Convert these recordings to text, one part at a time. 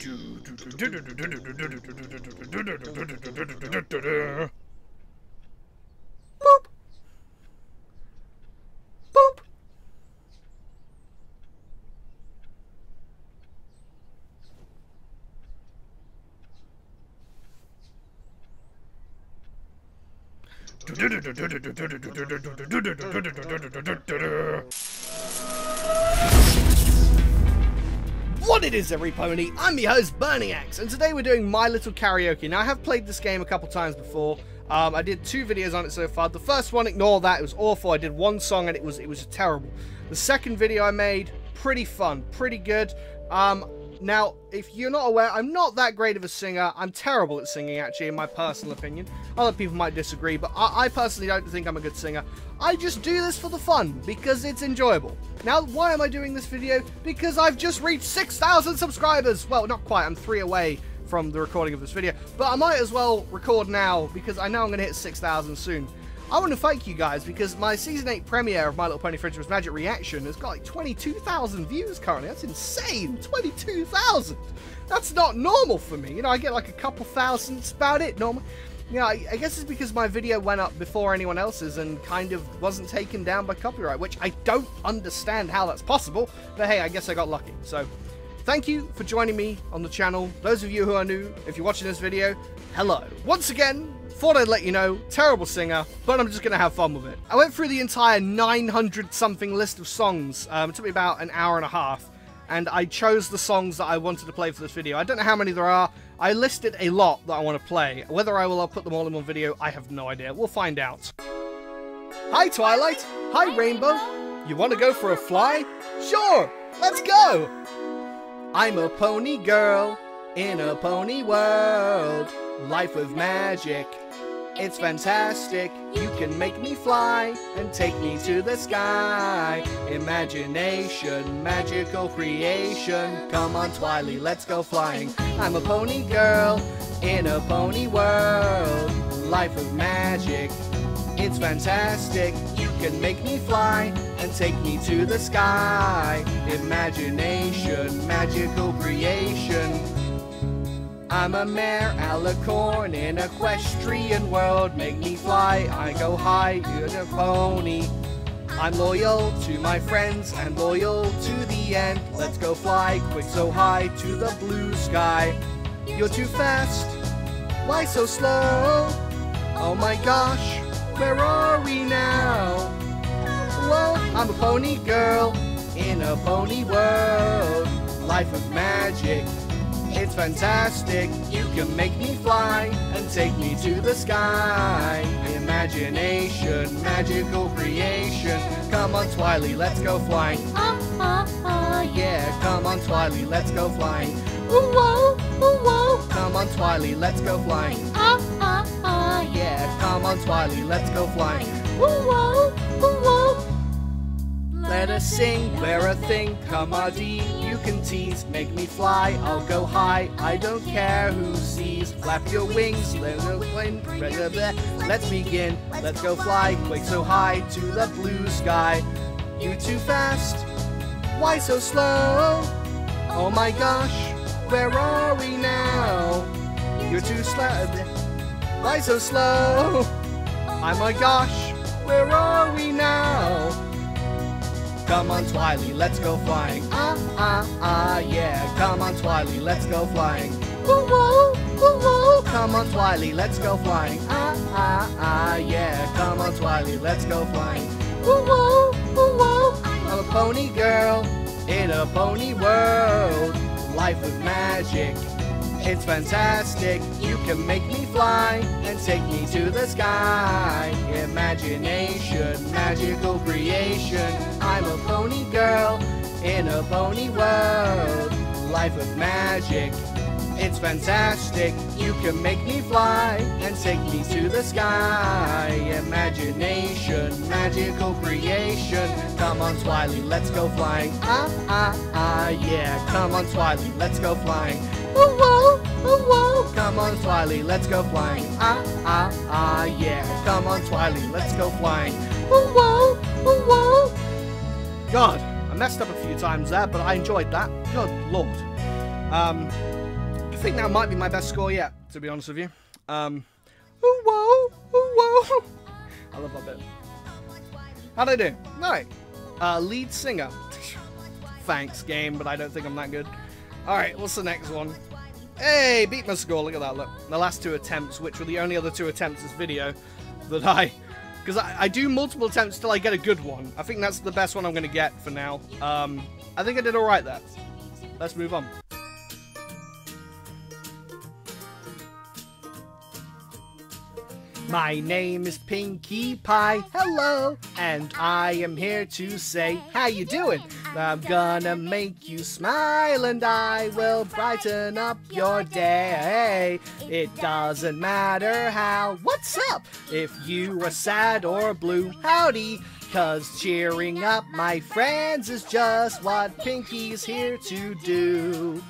Boop. Boop. What it is, every pony? I'm your host, Burning Axe, and today we're doing My Little Karaoke. Now, I have played this game a couple times before. Um, I did two videos on it so far. The first one, ignore that; it was awful. I did one song and it was it was terrible. The second video I made, pretty fun, pretty good. Um, now, if you're not aware, I'm not that great of a singer. I'm terrible at singing, actually, in my personal opinion. Other people might disagree, but I, I, personally don't think I'm a good singer. I just do this for the fun, because it's enjoyable. Now, why am I doing this video? Because I've just reached 6,000 subscribers! Well, not quite, I'm three away from the recording of this video. But I might as well record now, because I know I'm going to hit 6,000 soon. I want to thank you guys because my season 8 premiere of My Little Pony Friendship's Magic Reaction has got like 22,000 views currently. That's insane! 22,000! That's not normal for me. You know, I get like a couple thousand, it's about it normal. Yeah, I, I guess it's because my video went up before anyone else's and kind of wasn't taken down by copyright, which I don't understand how that's possible, but hey, I guess I got lucky. So, thank you for joining me on the channel. Those of you who are new, if you're watching this video, hello. Once again, Thought I'd let you know, terrible singer, but I'm just going to have fun with it. I went through the entire 900 something list of songs. Um, it took me about an hour and a half, and I chose the songs that I wanted to play for this video. I don't know how many there are. I listed a lot that I want to play. Whether I will put them all in one video, I have no idea. We'll find out. Hi, Twilight. Hi, Rainbow. You want to go for a fly? Sure, let's go. I'm a pony girl in a pony world. Life of magic. It's fantastic. You can make me fly and take me to the sky. Imagination, magical creation. Come on, Twily, let's go flying. I'm a pony girl in a pony world. Life of magic. It's fantastic. You can make me fly and take me to the sky. Imagination, magical creation. I'm a mare alicorn in equestrian world. Make me fly, I go high, you're a pony. I'm loyal to my friends and loyal to the end. Let's go fly quick so high to the blue sky. You're too fast, why so slow? Oh my gosh, where are we now? Whoa, I'm a pony girl in a pony world. Life of magic, it's fantastic. You can make me fly and take me to the sky. Imagination, magical creation. Come on, Twily, let's go flying. Ah, ah, ah, yeah. Come on, Twily, let's go flying. Ooh, whoa, ooh, whoa. Come on, Twily, let's go flying. Ah, ah, ah, yeah. Come on, Twily, let's go flying. Ooh, whoa, ooh, whoa. Let us sing, wear a thing, come on, D, you can tease, make me fly, I'll go high, I don't care who sees, flap your wings, let let's begin, let's go fly, quick so high, to the blue sky, you too fast, why so slow, oh my gosh, where are we now, you're too slow, why so slow, oh my gosh, where are we now, Come on, Twily, let's go flying. Ah, ah, ah, yeah. Come on, Twily, let's go flying. Woo, woo, woo, woo. Come on, Twily, let's go flying. Ah, ah, ah, yeah. Come on, Twily, let's go flying. Woo, woo, woo, woo. I'm a pony girl in a pony world. Life of magic. It's fantastic. You can make me fly and take me to the sky. Imagination, magical creation. I'm a pony girl in a pony world. Life of magic. It's fantastic. You can make me fly and take me to the sky. Imagination, magical creation. Come on, Twily, let's go flying. Ah, ah, ah, yeah. Come on, Twily, let's go flying. Ooh, whoa. Come on, Twily, let's go flying. Ah, ah, ah, yeah. Come on, Twily, let's go flying. Ooh, whoa, ooh, whoa. God, I messed up a few times there, but I enjoyed that. Good lord. Um, I think that might be my best score yet, to be honest with you. Um, ooh, whoa, ooh, whoa. I love that bit. How'd I do? Alright. Uh, lead singer. Thanks, game, but I don't think I'm that good. Alright, what's the next one? Hey, beat my score. Look at that. Look. The last two attempts, which were the only other two attempts this video that I... Because I, I, do multiple attempts till I get a good one. I think that's the best one I'm going to get for now. Um, I think I did alright there. Let's move on. My name is Pinkie Pie, hello, and I am here to say, how you doing? I'm gonna make you smile and I will brighten up your day. It doesn't matter how, what's up? If you are sad or blue, howdy. Cause cheering up my friends is just what Pinkie's here to do.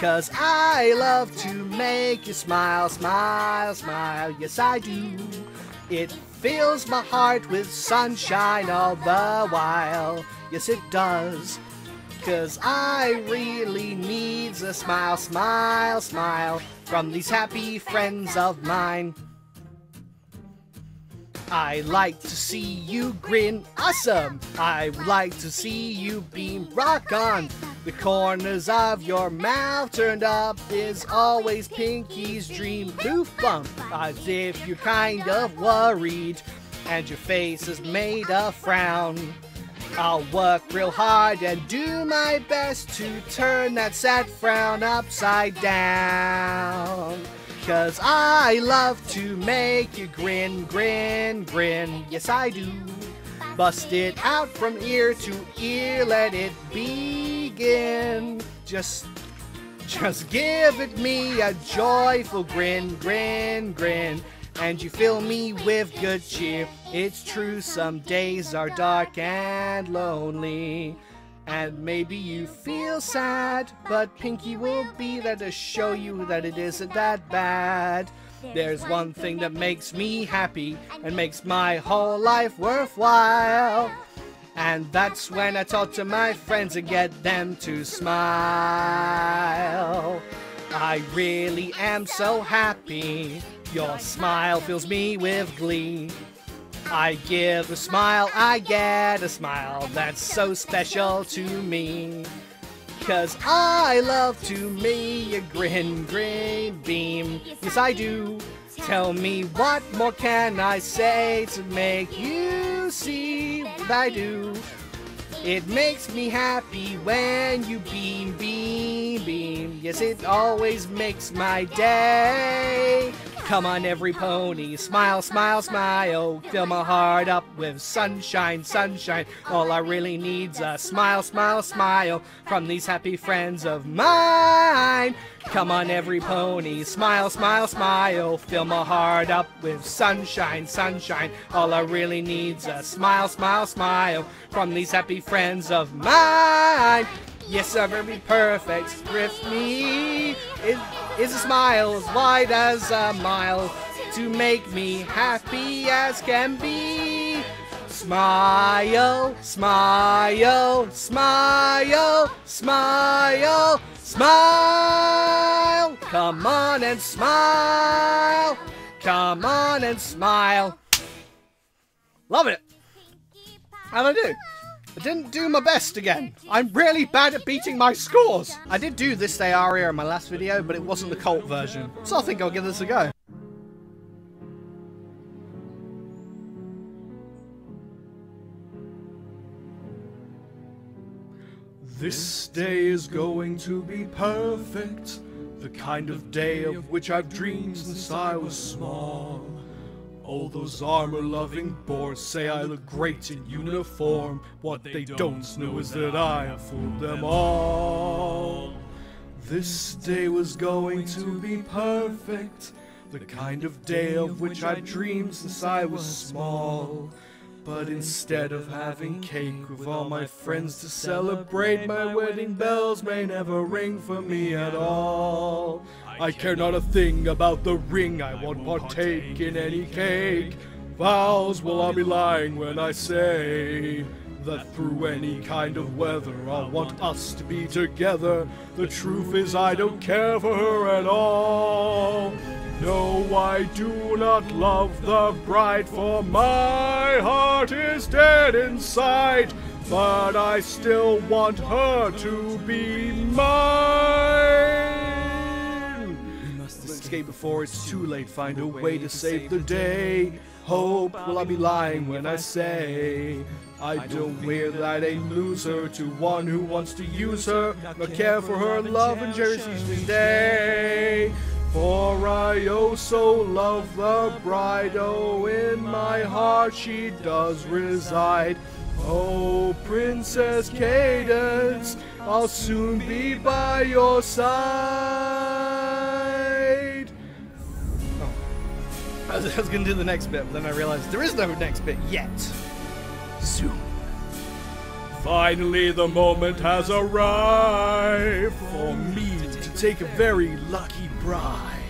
Cause I love to make you smile, smile, smile, yes I do. It fills my heart with sunshine all the while, yes it does. Cause I really needs a smile, smile, smile from these happy friends of mine. I like to see you grin, awesome. I like to see you beam, rock on. The corners of your mouth turned up is always Pinkie's dream. Boof bump, as if you're kind of worried, and your face is made a frown. I'll work real hard and do my best to turn that sad frown upside down. Cause I love to make you grin, grin, grin. Yes, I do. Bust it out from ear to ear, let it begin. Just, just give it me a joyful grin, grin, grin. And you fill me with good cheer. It's true, some days are dark and lonely. And maybe you feel sad, but Pinkie will be there to show you that it isn't that bad. There's one thing that makes me happy and makes my whole life worthwhile. And that's when I talk to my friends and get them to smile. I really am so happy. Your smile fills me with glee. I give a smile, I get a smile that's so special to me. Cause I love to make a grin, grin, beam. Yes, I do. Tell me what more can I say to make you see what I do. It makes me happy when you beam, beam, beam. Yes, it always makes my day. Come on, every pony, smile, smile, smile. Fill my heart up with sunshine, sunshine. All I really need's a smile, smile, smile from these happy friends of mine. Come on, every pony, smile, smile, smile. Fill my heart up with sunshine, sunshine. All I really need's a smile, smile, smile from these happy friends of mine. Yes, I'm very perfect with me. It is a smile as wide as a mile to make me happy as can be. Smile, smile, smile, smile, smile. Come on and smile. Come on and smile. Love it. How'd I do? Didn't do my best again. I'm really bad at beating my scores. I did do This Day aria in my last video, but it wasn't the cult version. So I think I'll give this a go. This day is going to be perfect. The kind of day of which I've dreamed since I was small. All those armor-loving boars say I look great in uniform. What they don't know is that I have fooled them all. This day was going to be perfect, the kind of day of which I dreamed since I was small. But instead of having cake with all my friends to celebrate, my wedding bells may never ring for me at all. I care not a thing about the ring, I won't partake in any cake. Vows will I be lying when I say that through any kind of weather I want us to be together. The truth is I don't care for her at all. No, I do not love the bride, for my heart is dead inside. But I still want her to be mine. We must escape before it's too late. Find a way to save the day. Hope will I be lying when I say I don't wear that a loser to one who wants to use her, nor care for her love and cherish each day. For I oh so love the bride, oh in my heart she does reside. Oh Princess Cadance, I'll soon be by your side. Oh. I was, I was gonna do the next bit, but then I realized there is no next bit yet. Soon. Finally, the moment has arrived for me to take a very lucky bride.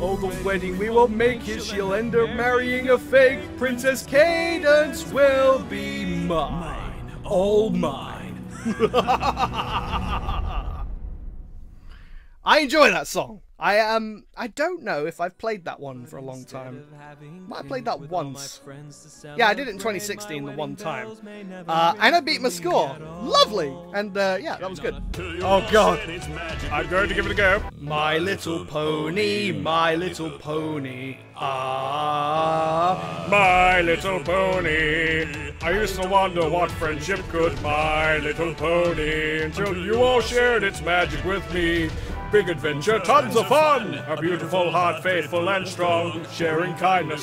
Oh, the wedding we will make here, she'll end up marrying a fake Princess Cadance will be mine, all mine. I enjoy that song. I um I don't know if I've played that one for a long time. Might have played that once. Yeah, I did it in 2016 the one time. Uh, and I beat my score. Lovely. And uh, yeah, that was good. Oh god. I'm going to give it a go. My little pony, my little pony. Ah, My little pony. I used to wonder what friendship could, my little pony, until you all shared its magic with me. Big adventure, tons of fun. A beautiful heart, faithful and strong, sharing kindness.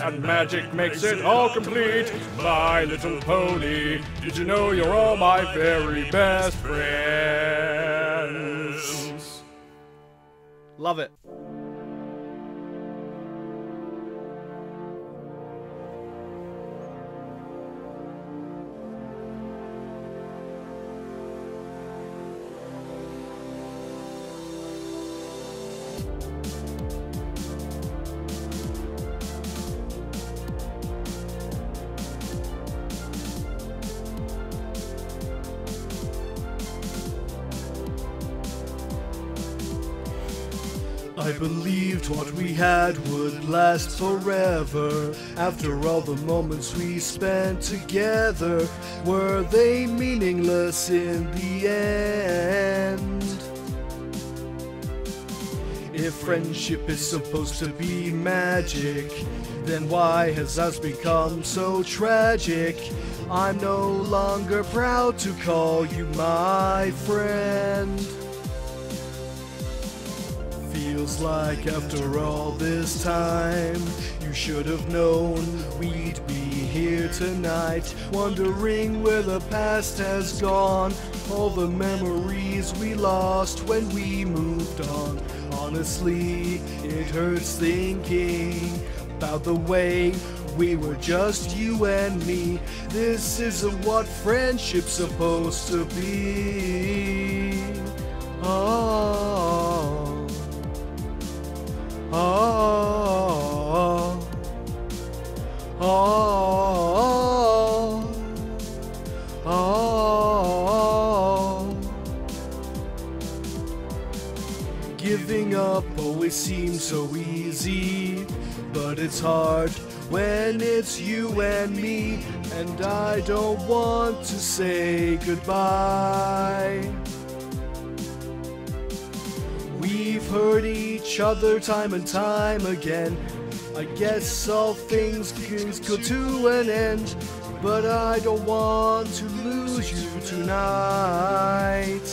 And magic makes it all complete. My little pony, did you know you're all my very best friends? love it. Had would last forever. After all the moments we spent together, were they meaningless in the end? If friendship is supposed to be magic, then why has us become so tragic? I'm no longer proud to call you my friend. Feels like after all this time, you should have known we'd be here tonight. Wondering where the past has gone, all the memories we lost when we moved on. Honestly, it hurts thinking about the way we were just you and me. This isn't what friendship's supposed to be. Oh. Giving up always seems so easy, but it's hard when it's you and me, and I don't want to say goodbye. We've hurt each other time and time again. I guess all things go to an end, but I don't want to lose you tonight.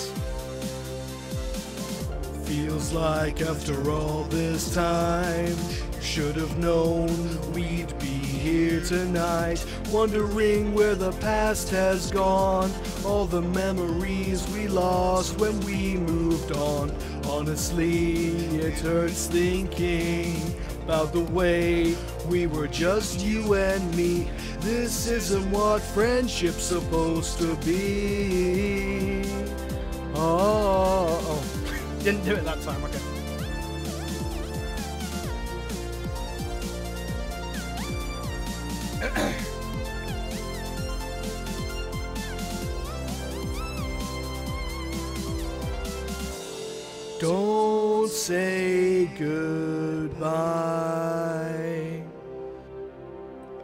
Feels like after all this time, should have known we'd be here tonight. Wondering where the past has gone, all the memories we lost when we moved on. Honestly, it hurts thinking about the way we were just you and me. This isn't what friendship's supposed to be. Oh. Didn't do it that time. Okay. Don't say goodbye.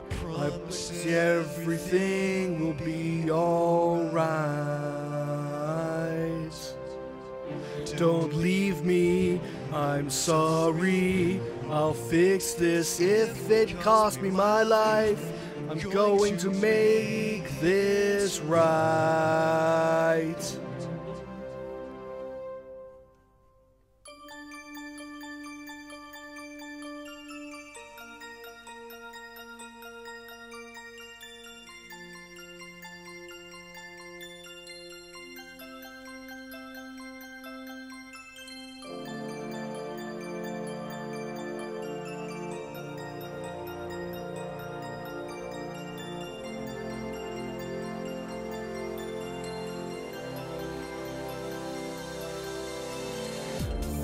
I promise everything will be alright. Don't leave me, I'm sorry. I'll fix this if it costs me my life. I'm going to make this right.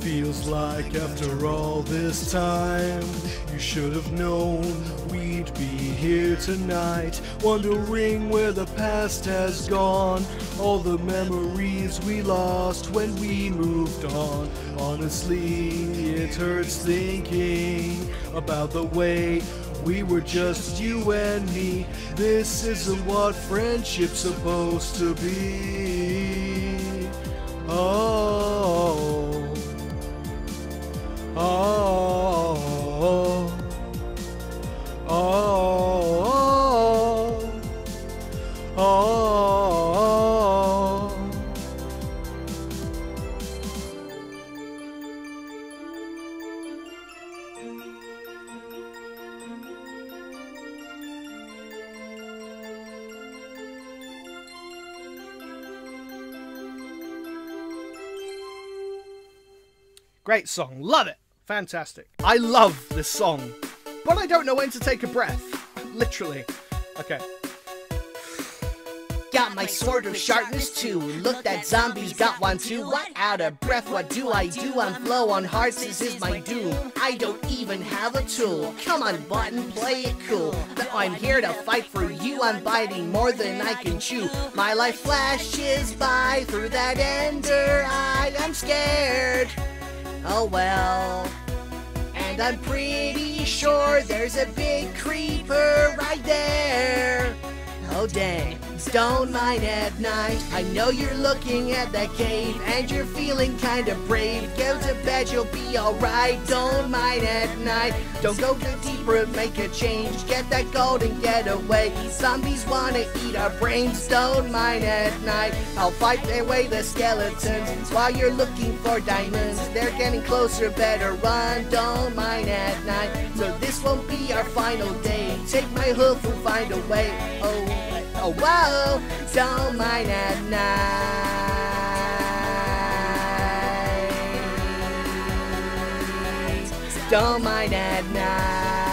Feels like after all this time, you should have known we'd be here tonight. Wondering where the past has gone, all the memories we lost when we moved on. Honestly, it hurts thinking about the way we were just you and me. This isn't what friendship's supposed to be. Great song. Love it. Fantastic. I love this song. But I don't know when to take a breath. Literally. Okay. Got my sword of sharpness too. Look, that zombie's got one too. What out of breath? What do I do? I'm flow on hearts. This is my doom. I don't even have a tool. Come on, button, play it cool. But I'm here to fight for you. I'm biting more than I can chew. My life flashes by through that ender. I'm scared. Oh well. And I'm pretty sure there's a big creeper right there. Oh dang, don't mind at night. I know you're looking at that cave and you're feeling kinda brave. Go to bed, you'll be alright. Don't mind at night. Don't go too deeper, make a change. Get that gold and get away. Zombies wanna eat our brains. Don't mind at night. I'll fight away the skeletons while you're looking for diamonds. They're getting closer, better run. Don't mind at night. So this won't be our final day. Take my hoof and find a way. Oh. Oh, whoa, don't mind at night. Don't mind at night.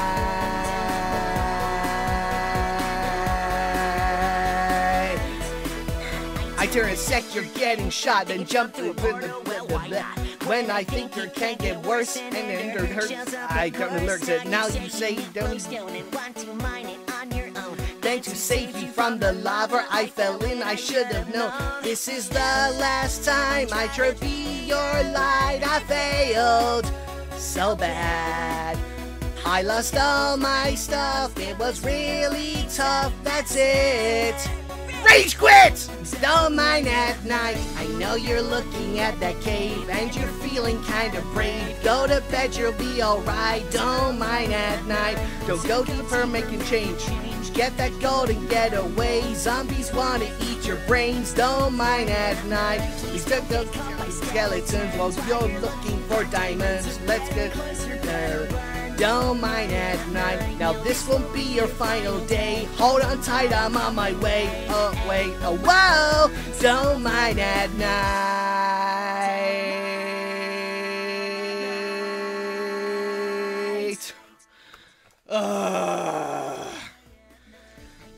Turn a sec, you're getting shot, then jump through the when I think it can't get worse and it hurts. I come to alert it. Now you say you don't then to save you from the lava I fell in, I should have known. This is the last time I try to be your light. I failed so bad. I lost all my stuff. It was really tough. That's it. Rage quit! Don't mind at night. I know you're looking at that cave and you're feeling kind of brave. Go to bed, you'll be alright. Don't mind at night. Don't go deeper, making change. Get that gold and get away. Zombies wanna eat your brains. Don't mind at night. We took the skeletons while you're looking for diamonds. Let's get closer there. Don't mind at night. Now this won't be your final day. Hold on tight, I'm on my way. Oh wait, oh whoa! Don't mind at night.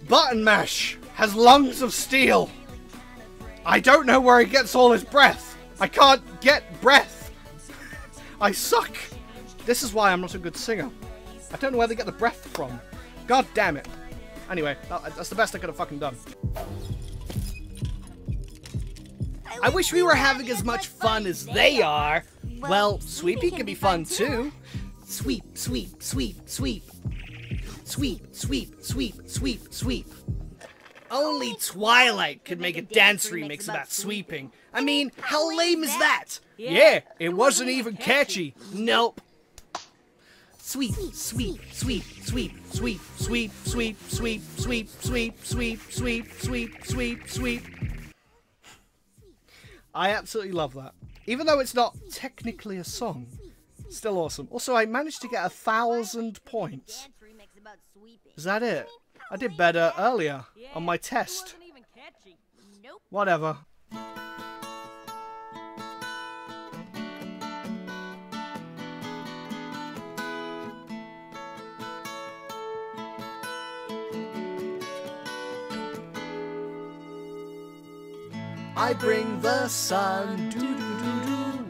Button Mash has lungs of steel. I don't know where he gets all his breath. I can't get breath. I suck. This is why I'm not a good singer. I don't know where they get the breath from. God damn it. Anyway, that's the best I could have fucking done. I wish we were having as much fun as they are. Well, sweeping can be fun too. Sweep, sweep, sweep, sweep. Sweep, sweep, sweep, sweep, sweep. Only Twilight could make a dance remix about sweeping. I mean, how lame is that? Yeah, it wasn't even catchy. Nope. Sweep, sweep, sweep, sweep, sweep, Sweep, sweep, sweep, sweep, sweep, sweep, sweep, sweep, sweep, sweep. I absolutely love that. Even though it's not technically a song, still awesome. Also, I managed to get a thousand points. Is that it? I did better earlier on my test. Whatever. I bring the sun, doo doo doo doo.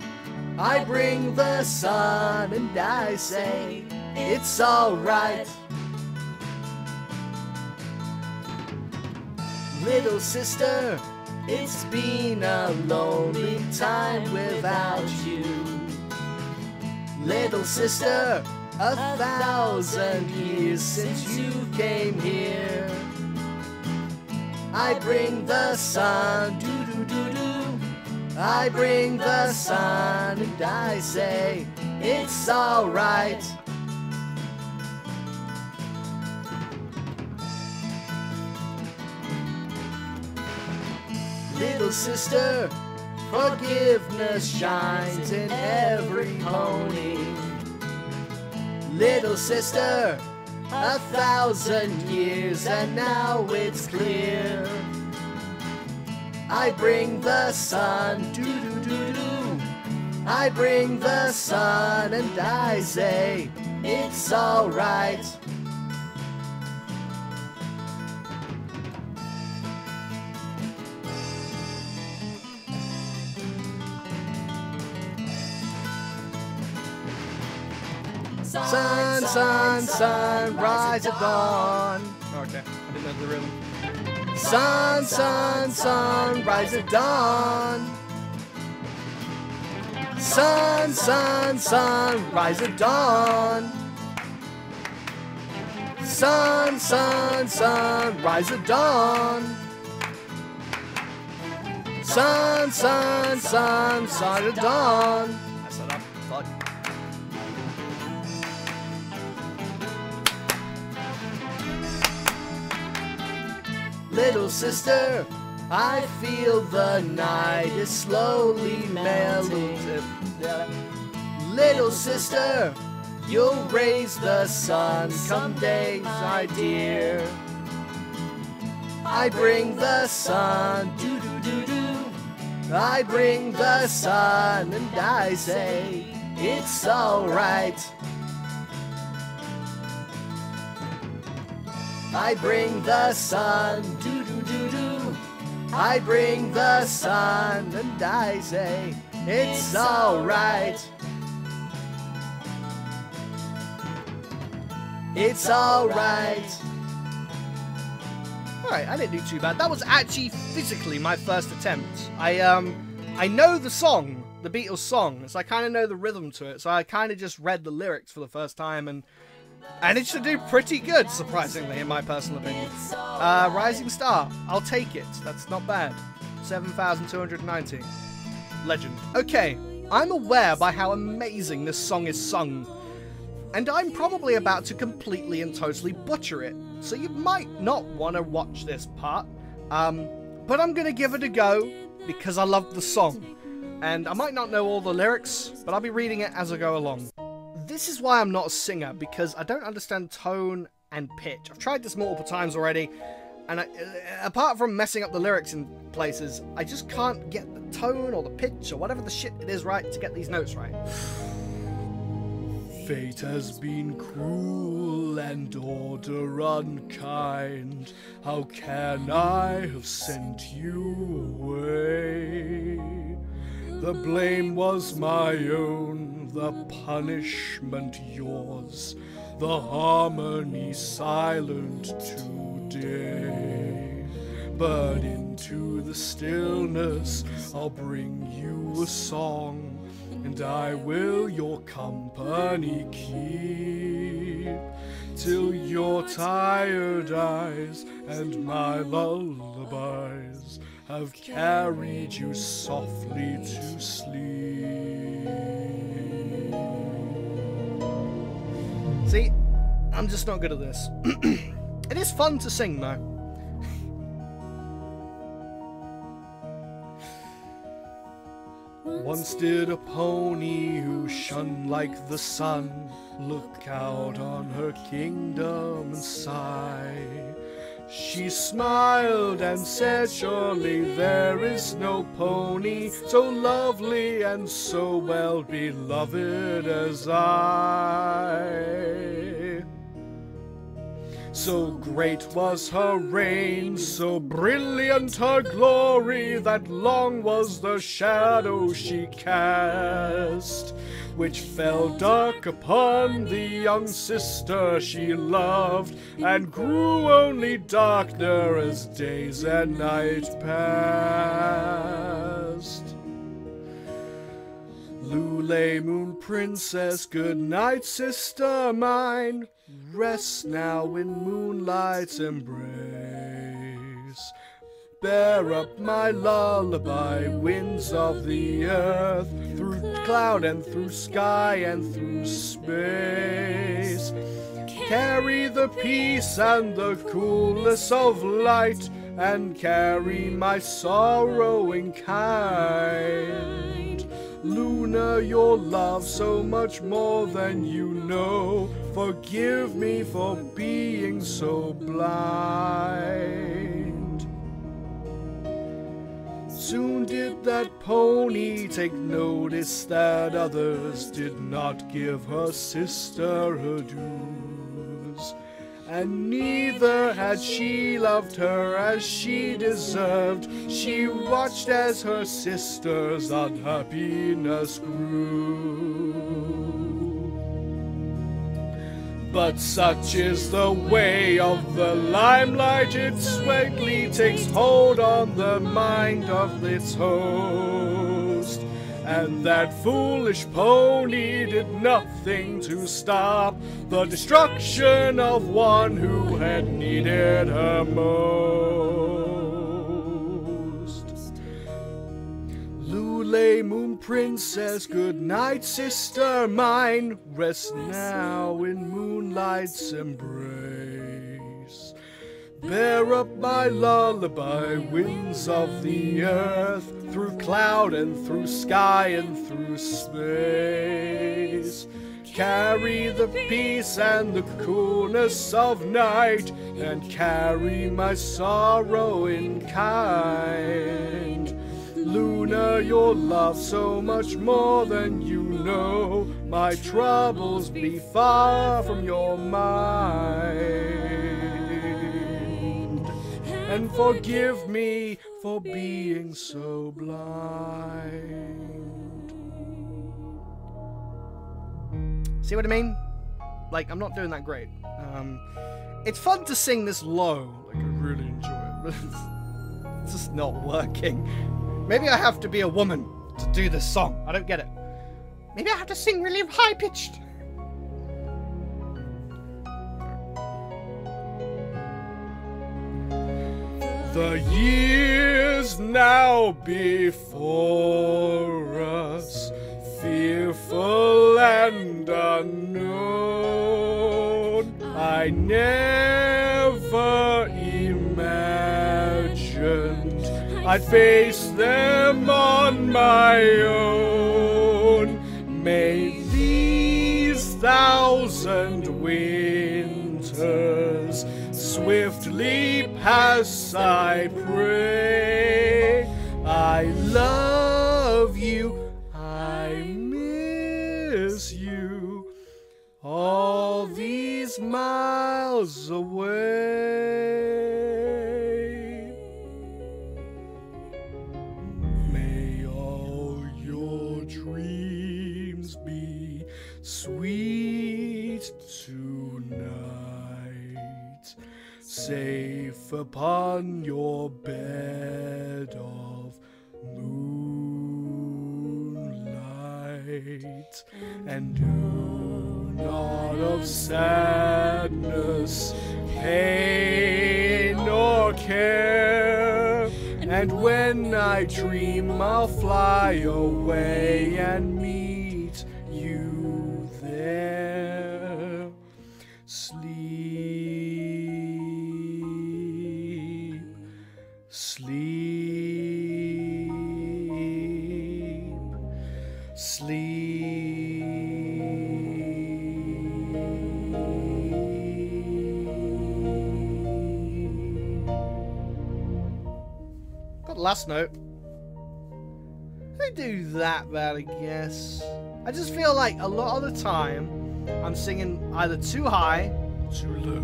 I bring the sun, and I say it's alright. Little sister, it's been a lonely time without you. Little sister, a thousand years since you came here. I bring the sun, I bring the sun, and I say it's alright. Little sister, forgiveness shines in every pony. Little sister, a thousand years and now it's clear. I bring the sun, doo doo doo doo. I bring the sun and I say it's alright. Sun, sun, sun, rise at dawn. Okay, I didn't know the rhythm. Sun, sun, sun, rise at dawn. Sun, sun, sun, rise at dawn. Sun, sun, sun, rise at dawn. Sun, sun, sun, sun at dawn. Little sister, I feel the night is slowly melting. Little sister, you'll raise the sun someday, my dear. I bring the sun, doo doo doo doo. I bring the sun, and I say it's alright. I bring the sun, doo doo doo doo. I bring the sun, and I say it's alright. It's alright. Alright, I didn't do too bad. That was actually physically my first attempt. I um I know the song, the Beatles song, so I kinda know the rhythm to it, so I kinda just read the lyrics for the first time and managed to do pretty good, surprisingly, in my personal opinion. Uh, Rising Star, I'll take it. That's not bad. 7,290. Legend. Okay, I'm aware by how amazing this song is sung, and I'm probably about to completely and totally butcher it, so you might not want to watch this part. Um, but I'm gonna give it a go because I love the song, and I might not know all the lyrics, but I'll be reading it as I go along this is why I'm not a singer, because I don't understand tone and pitch. I've tried this multiple times already, and I, uh, apart from messing up the lyrics in places, I just can't get the tone or the pitch or whatever the shit it is right to get these notes right. Fate has been cruel and order unkind. How can I have sent you away? The blame was my own, the punishment yours, the harmony silent today. But into the stillness I'll bring you a song, and I will your company keep till your tired eyes and my lullabies have carried you softly to sleep. See, I'm just not good at this. it is fun to sing though. Once did a pony who shone like the sun look out on her kingdom and sigh. She smiled and said, Surely there is no pony so lovely and so well beloved as I. So great was her reign, so brilliant her glory, that long was the shadow she cast, which fell dark upon the young sister she loved, and grew only darker as days and night passed. Lule Moon Princess, good night, sister mine. Rest now in moonlight's embrace. Bear up my lullaby, winds of the earth, through cloud and through sky and through space. Carry the peace and the coolness of light, and carry my sorrowing kind. Luna, your love so much more than you know. Forgive me for being so blind. Soon did that pony take notice that others did not give her sister her dues. And neither had she loved her as she deserved. She watched as her sister's unhappiness grew. But such is the way of the limelight, it swiftly takes hold on the mind of its host. And that foolish pony did nothing to stop the destruction of one who had needed her most. Lule Moon Princess, good night, sister mine. Rest now in moonlight's embrace. Bear up my lullaby, winds of the earth, through cloud and through sky and through space. Carry the peace and the coolness of night, and carry my sorrow in kind. Luna, your love so much more than you know. My troubles be far from your mind. And forgive me for being so blind. See what I mean? Like, I'm not doing that great. Um, it's fun to sing this low. Like, I really enjoy it, but it's just not working. Maybe I have to be a woman to do this song. I don't get it. Maybe I have to sing really high The years now before us, fearful and unknown, I never imagined I'd face them on my own. May these thousand winters swiftly pass, I pray. I love you, I miss you, all these miles away. Safe upon your bed of moonlight. and do not of sadness, pain, nor care. And when I dream, I'll fly away and last note. They do that bad, I guess. I just feel like a lot of the time I'm singing either too high, Too low.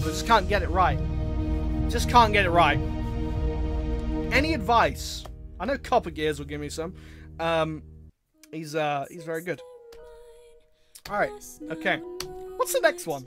but just can't get it right. Just can't get it right. Any advice? I know Copper Gears will give me some. Um, he's uh, he's very good. All right, okay. What's the next one?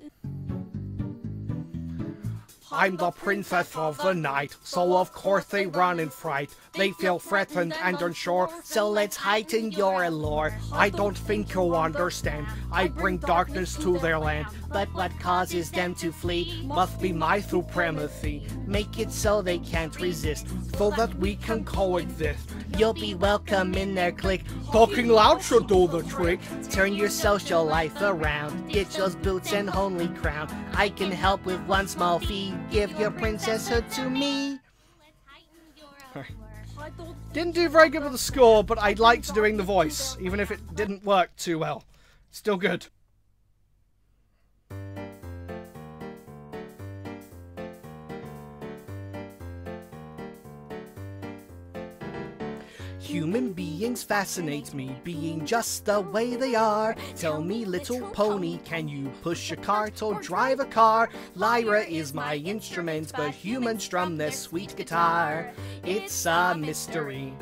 I'm the princess of the night, so of course they run in fright. They feel threatened and unsure, so let's heighten your allure. I don't think you'll understand. I bring darkness to their land, but what causes them to flee must be my supremacy. Make it so they can't resist, so that we can coexist. You'll be welcome in their clique. Talking loud should do the trick. Turn your social life around. Get those boots and homely crown. I can help with one small fee. Give your princess princesshood to me. Didn't do very good with the score, but I liked doing the voice, even if it didn't work too well. Still good. Human beings fascinate me, being just the way they are. Tell me, little pony, can you push a cart or drive a car? Lyra is my instrument, but humans strum their sweet guitar. It's a mystery.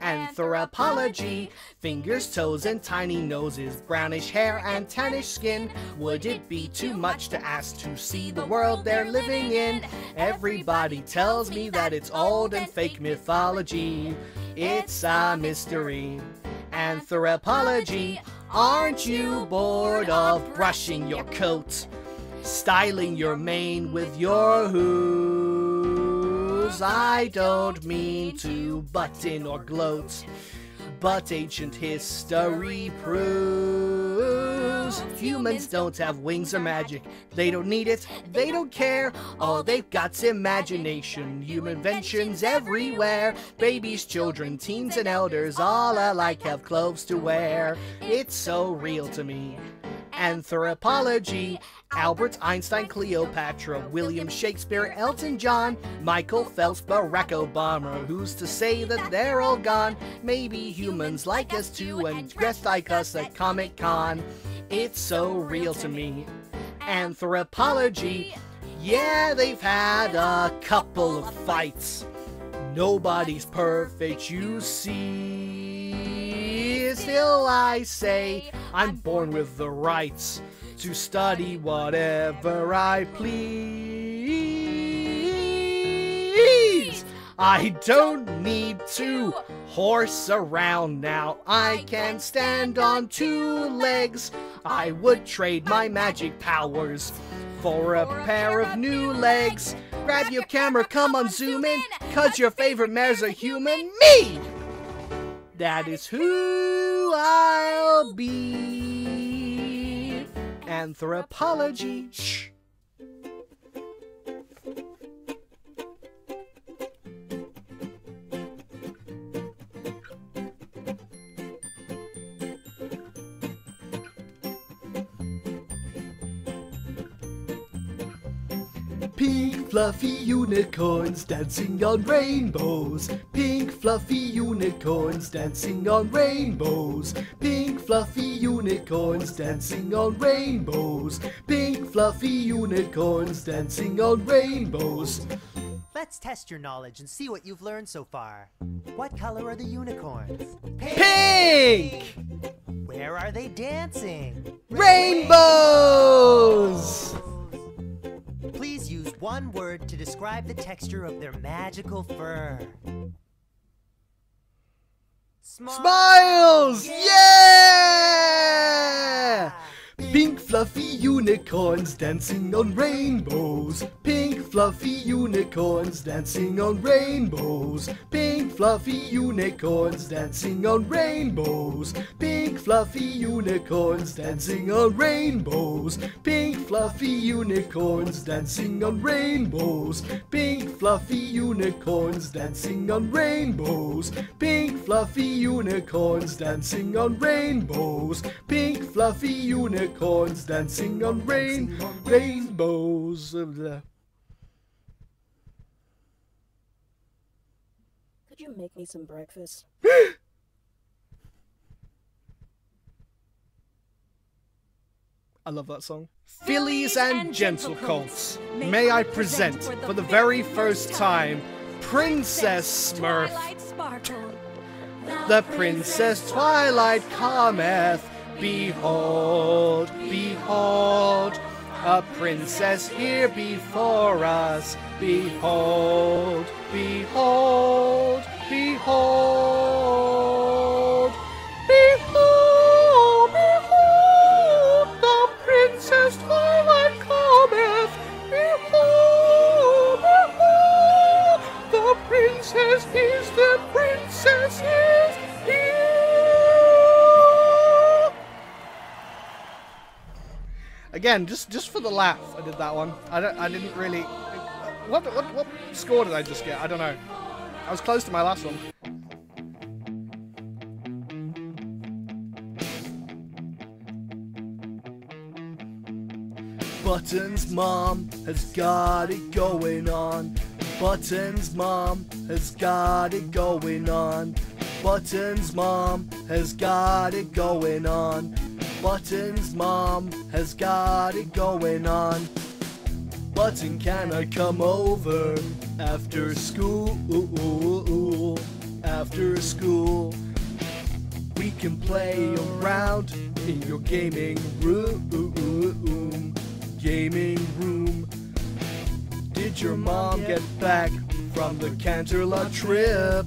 Anthropology, fingers, toes, and tiny noses, brownish hair and tannish skin. Would it be too much to ask to see the world they're living in? Everybody tells me that it's old and fake mythology. It's a mystery. Anthropology, aren't you bored of brushing your coat? Styling your mane with your I don't mean to butt in or gloat, but ancient history proves humans don't have wings or magic. They don't need it, they don't care. All they've got's imagination. Human inventions everywhere. Babies, children, teens, and elders all alike have clothes to wear. It's so real to me. Anthropology. Albert Einstein, Cleopatra, William Shakespeare, Elton John, Michael Phelps, Barack Obama. Who's to say that they're all gone? Maybe humans like us too and dressed like us at Comic Con. It's so real to me. Anthropology. Yeah, they've had a couple of fights. Nobody's perfect, you see. Still, I say I'm born with the rights to study whatever I please. I don't need to horse around now. I can stand on two legs. I would trade my magic powers for a pair of new legs. Grab your camera, come on, zoom in, cause your favorite mare's a human, me! That is who I'll be. Anthropology. Shh. Pink fluffy unicorns dancing on rainbows. Pink fluffy unicorns dancing on rainbows. Pink fluffy unicorns dancing on rainbows. Pink fluffy unicorns dancing on rainbows. Let's test your knowledge and see what you've learned so far. What color are the unicorns? Pink! Where are they dancing? Rainbows! Please use one word to describe the texture of their magical fur. Smiles! Yeah! Pink fluffy unicorns dancing on rainbows. Pink fluffy unicorns dancing on rainbows. Pink fluffy unicorns dancing on rainbows. Pink fluffy unicorns dancing on rainbows. Pink fluffy unicorns dancing on rainbows. Pink fluffy unicorns dancing on rainbows. Pink fluffy unicorns dancing on rainbows. Pink fluffy unicorns dancing on rain rainbows. Could you make me some breakfast? I love that song. Fillies and gentle colts, may I present for the very first time Princess Smurf. The Princess Twilight cometh. Behold, behold, a princess here before us. Behold, behold, behold. Behold, behold, the Princess Twilight cometh. Behold, behold, the princess is the princess here. Again, just just for the laugh, I did that one. I don't, I didn't really. What what what score did I just get? I don't know. I was close to my last one. Buttons mom has got it going on. Buttons mom has got it going on. Buttons mom has got it going on. Buttons mom has got it going on. Button, can I come over after school? After school, we can play around in your gaming room. Gaming room. Did your mom get back from the Canterla trip?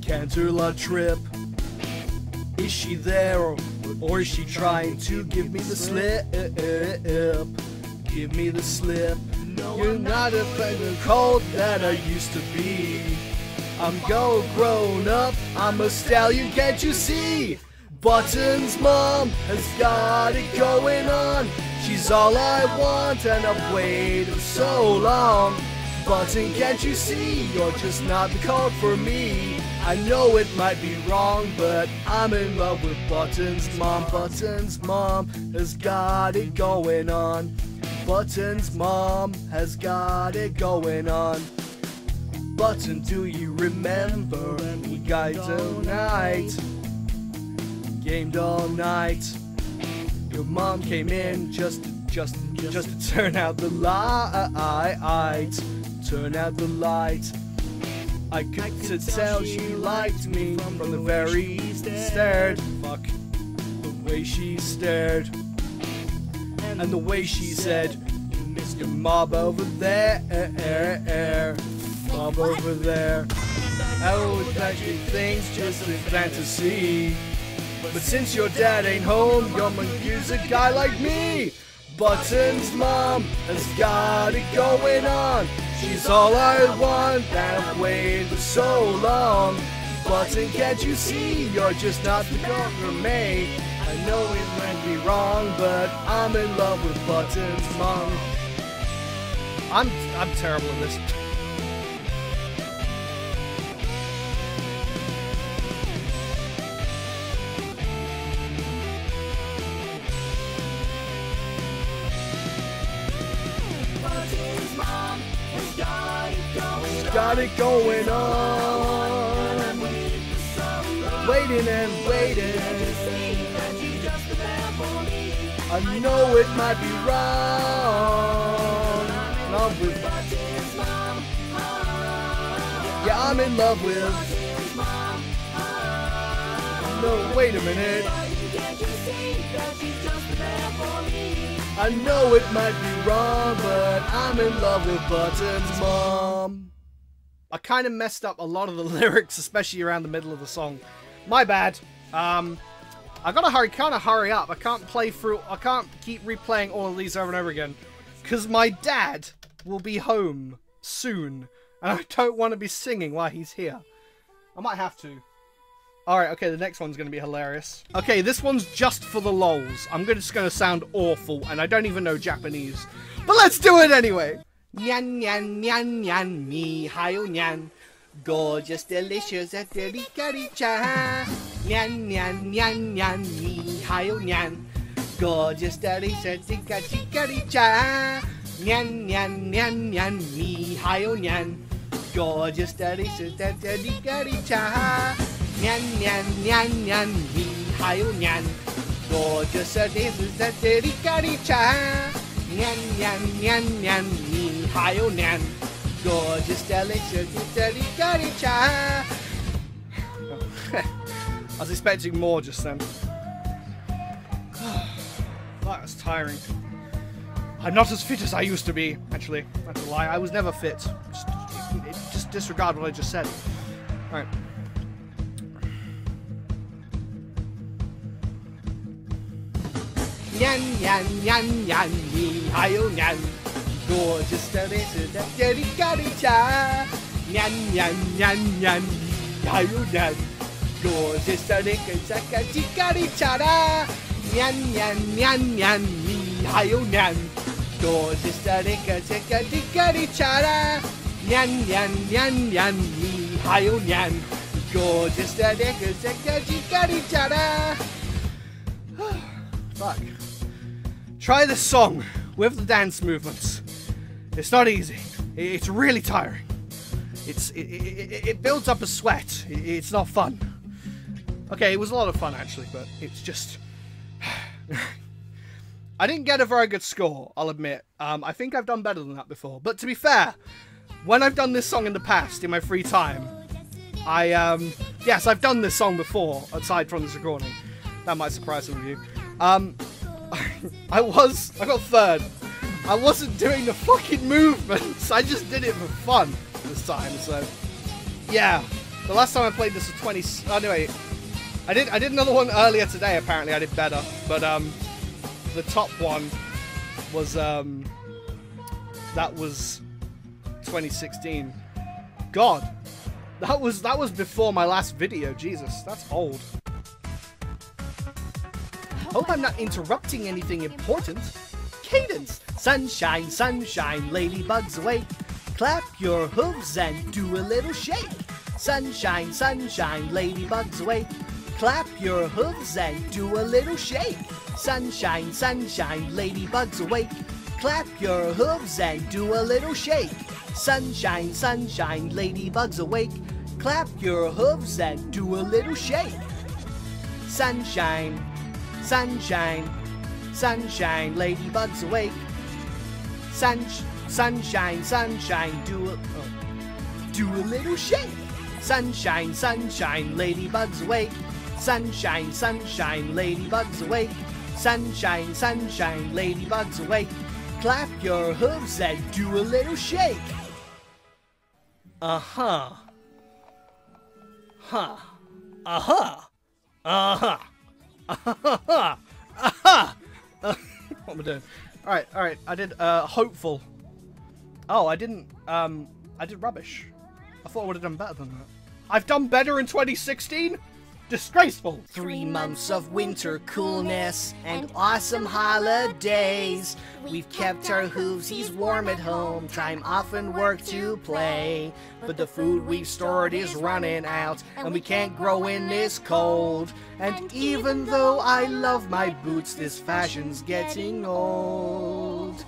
Canterla trip. Is she there or, is she trying to give me the slip? Give me the slip. You're not a fucking cold that I used to be. I'm go grown up, I'm a stallion, can't you see? Buttons mom has got it going on. She's all I want and I've waited so long. Button, can't you see? You're just not the code for me. I know it might be wrong, but I'm in love with Buttons mom. Buttons mom has got it going on. Buttons mom has got it going on. Button, do you remember we got all night? Gamed all night. Your mom came in just just just to turn out the light. Turn out the light. I could to tell she liked me from the very start. Fuck. The way she stared. And the way she said, Mr. Mob over there. Mob over there. I always imagine things just in fantasy. But since your dad ain't home, you're gonna use a guy like me. Buttons mom has got it going on. She's all I want, that I've waited for so long. Button, can't you see? You're just not the girl for me. I know it might be wrong, but I'm in love with Buttons mom. I'm I'm terrible at this. Going on. Waiting and waiting. I know it might be wrong. I'm in love with. Yeah, I'm in love with. No, wait a minute. I know it might be wrong, but I'm in love with Buttons mom. I kind of messed up a lot of the lyrics, especially around the middle of the song. My bad. Um, I gotta hurry, kind of hurry up. I can't play through, I can't keep replaying all of these over and over again. Because my dad will be home soon. And I don't want to be singing while he's here. I might have to. Alright, okay, the next one's going to be hilarious. Okay, this one's just for the lols. I'm just going to sound awful, and I don't even know Japanese. But let's do it anyway! Nyan, nyan, nyan, nyan, mi, hayo, nyan. Gorgeous, delicious, at cha. Nyan, nyan, nyan, nyan, mi, hayo, nyan. Gorgeous, delicious, cha. Nyan, nyan, nyan, nyan, mi, hayo, nyan. Gorgeous, delicious, cha. Nyan, nyan, nyan, nyan, mi, hayo, nyan. Gorgeous, delicious, cha. Nyan, nyan, nyan, nyan, mi, hayo, nyan. Gorgeous, delicious, cha. I was expecting more just then. that was tiring. I'm not as fit as I used to be. Actually, that's a lie. I was never fit. Just, just disregard what I just said. Alright. Nyan, nyan, nyan, nyan, ni, hayo, nyan. Gorgeous, delicious, daddy, daddy, cha. Nyan, nyan, nyan, nyan, ni, hayo, oh, nyan. Gorgeous, delicious, daddy, daddy, cha. Nyan, nyan, nyan, nyan, ni, hayo, oh, nyan. Gorgeous, delicious, daddy, daddy, cha. Nyan, nyan, nyan, nyan, ni, hayo, oh, nyan. Gorgeous, delicious, daddy, daddy, cha. Fuck. Try this song with the dance movements. It's not easy. It's really tiring. It's it, it, it builds up a sweat. It's not fun. Okay, it was a lot of fun actually, but it's just. I didn't get a very good score, I'll admit. Um, I think I've done better than that before. But to be fair, when I've done this song in the past, in my free time, I, um, yes, I've done this song before, aside from this recording. That might surprise some of you. Um, I was, I got third. I wasn't doing the fucking movements. I just did it for fun this time. So, yeah. The last time I played this was 20. Anyway, I did I did another one earlier today. Apparently, I did better. But um, the top one was um, that was 2016. God, that was that was before my last video. Jesus, that's old. Hope I'm not interrupting anything important. Cadence! Sunshine, sunshine, ladybugs awake. Clap your hooves and do a little shake. Sunshine, sunshine, ladybugs awake. Clap your hooves and do a little shake. Sunshine, sunshine, ladybugs awake. Clap your hooves and do a little shake. Sunshine, sunshine, ladybugs awake. Clap your hooves and do a little shake. Sunshine, sunshine, sunshine, ladybugs awake. Sun, sunshine, sunshine, do a, oh, do a little shake. Sunshine, sunshine, ladybugs awake. Sunshine, sunshine, ladybugs awake. Sunshine, sunshine, ladybugs awake. Clap your hooves and do a little shake. Uh-huh. Huh. Uh-huh. Uh-huh. Uh-huh. Uh-huh. Uh, what am I doing? Alright, alright. I did, uh, hopeful. Oh, I didn't, um, I did rubbish. I thought I would have done better than that. I've done better in 2016? Disgraceful! Three months of winter coolness and awesome holidays. We've kept our hooves he's warm at home. Time off and work to play. But the food we've stored is running out, and we can't grow in this cold. And even though I love my boots, this fashion's getting old.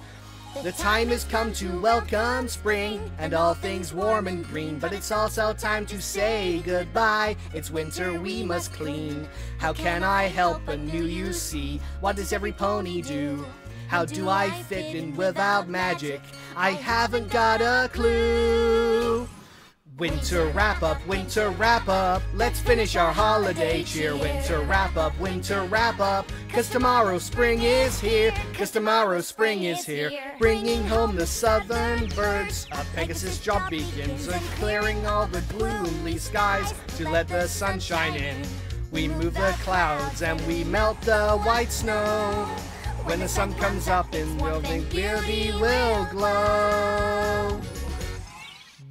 The time has come to welcome spring and all things warm and green. But it's also time to say goodbye. It's winter, we must clean. How can I help a new you see? What does every pony do? How do I fit in without magic? I haven't got a clue. Winter wrap up, winter wrap up. Let's finish our holiday cheer. Winter wrap up, winter wrap up. Cause tomorrow spring is here. Cause tomorrow spring is here. Bringing home the southern birds. A Pegasus job begins. And clearing all the gloomy skies to let the sunshine in. We move the clouds and we melt the white snow. When the sun comes up in the morning, we'll glow.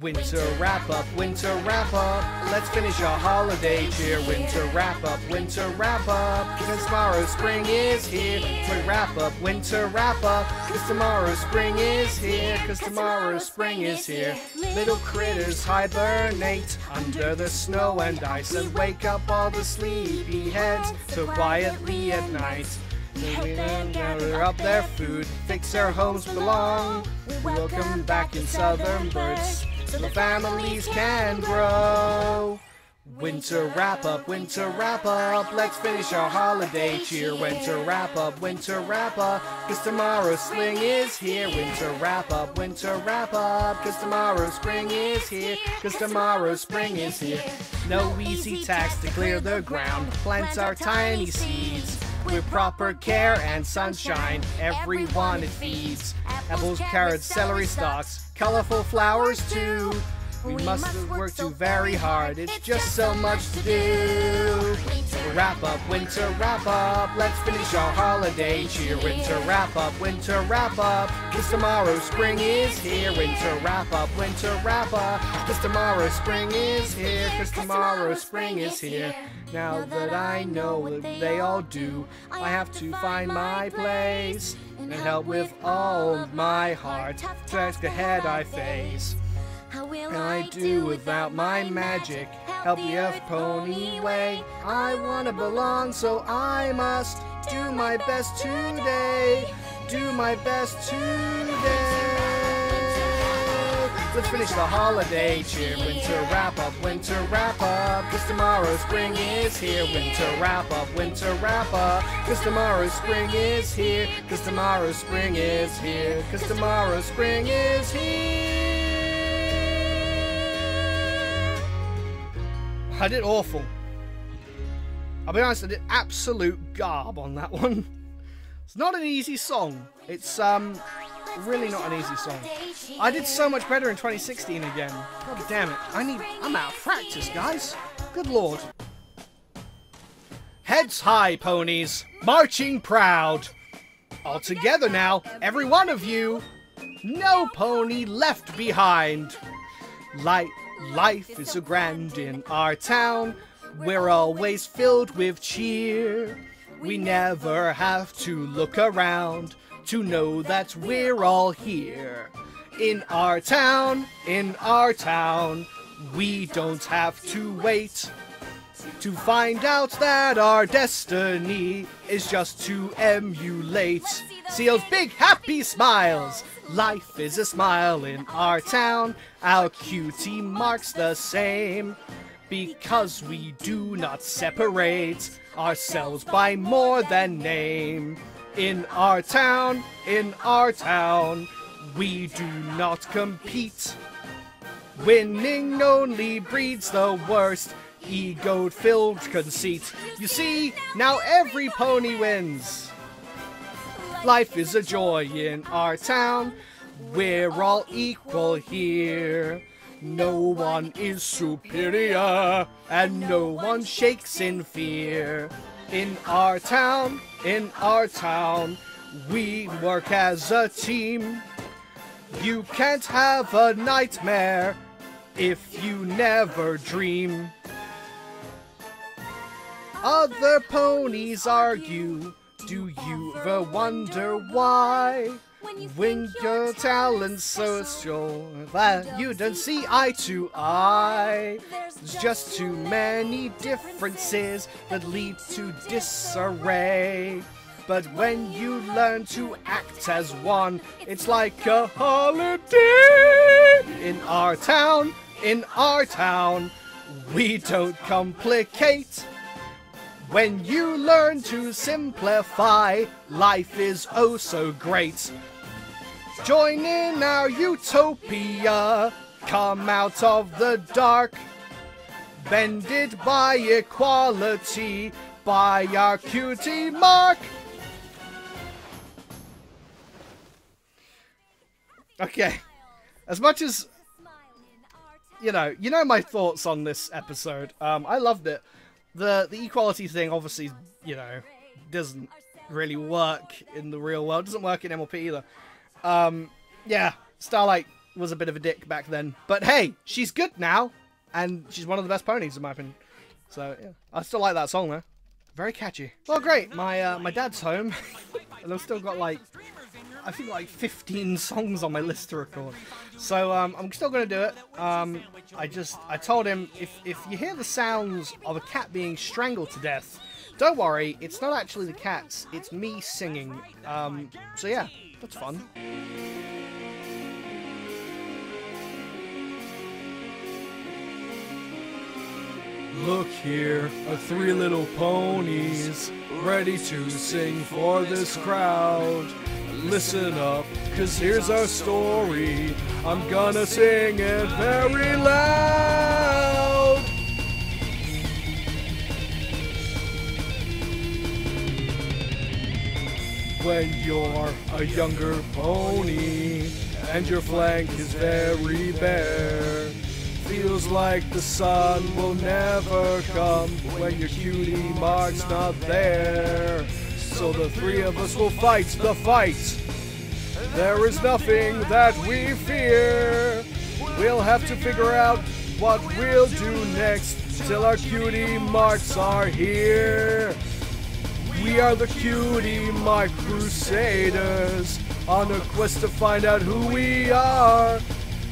Winter wrap up, winter wrap up. Let's finish our holiday cheer. Winter wrap up, winter wrap up. Because tomorrow spring is here. We wrap up, winter wrap up. Because tomorrow spring is here. Because tomorrow spring is here. Little critters hibernate under the snow and ice and wake up all the sleepy heads so quietly at night. We gather up their food, fix their homes belong. We welcome back in southern birds so the families can grow. Winter wrap up, winter wrap up. Let's finish our holiday cheer. Winter wrap up, winter wrap up. Cause tomorrow spring is here. Winter wrap up, winter wrap up. Cause tomorrow spring is here. Cause tomorrow spring is here. No easy task to clear the ground. Plant our tiny seeds. With proper care and sunshine, everyone it feeds. Apples, carrots, celery stalks, colorful flowers too. We must work too very hard, it's just so much to do. Wrap up, winter wrap up, let's finish our holiday cheer. Winter wrap up, winter wrap up, cause tomorrow spring is here. Winter wrap up, winter wrap up, cause tomorrow spring is here. Cause tomorrow spring is here. Now that I know what they all do, I have to find my place and help with all my heart. Task ahead I face. And I do without my magic help the earth pony way. I wanna belong, so I must do my best today. Do my best today. Let's finish the holiday cheer. Winter wrap up, winter wrap up. Cause tomorrow spring is here. Winter wrap up, winter wrap up. Cause tomorrow spring is here. Cause tomorrow spring is here. Cause tomorrow spring is here. I did awful. I'll be honest, I did absolute garb on that one. It's not an easy song. It's um really not an easy song. I did so much better in 2016 again. God damn it. I need I'm out of practice, guys. Good lord. Heads high, ponies, marching proud. All together now, every one of you. No pony left behind. Light life is so grand in our town. We're always filled with cheer. We never have to look around to know that we're all here. In our town, in our town, we don't have to wait to find out that our destiny is just to emulate. Those big happy smiles. Life is a smile in our town. Our cutie marks the same. Because we do not separate ourselves by more than name. In our town, in our town, we do not compete. Winning only breeds the worst ego filled conceit. You see, now every pony wins. Life is a joy in our town. We're all equal here. No one is superior, and no one shakes in fear. In our town, in our town, we work as a team. You can't have a nightmare if you never dream. Other ponies argue. Do you ever wonder why? When your talent's so sure that you don't see eye to eye. There's just too many differences that lead to disarray. But when you learn to act as one, it's like a holiday. In our town, in our town, we don't complicate. When you learn to simplify, life is oh so great. Join in our utopia, come out of the dark, bended by equality, by our cutie mark. Okay, as much as you know, you know my thoughts on this episode. Um, I loved it. The the equality thing obviously, you know, doesn't really work in the real world. Doesn't work in MLP either. Um, yeah, Starlight was a bit of a dick back then, but hey, she's good now, and she's one of the best ponies in my opinion. So yeah, I still like that song though. Very catchy. Well, great. My uh, my dad's home, and I've still got like I think like 15 songs on my list to record. So um, I'm still gonna do it. Um, I just I told him if if you hear the sounds of a cat being strangled to death, don't worry, it's not actually the cats. It's me singing. Um, so yeah, that's fun. Look here, are three little ponies ready to sing for this crowd. Listen up, cause here's our story. I'm gonna sing it very loud. When you're a younger pony and your flank is very bare, feels like the sun will never come when your cutie mark's not there. So the three of us will fight the fight. There is nothing that we fear. We'll have to figure out what we'll do next till our cutie marks are here. We are the cutie mark crusaders on a quest to find out who we are.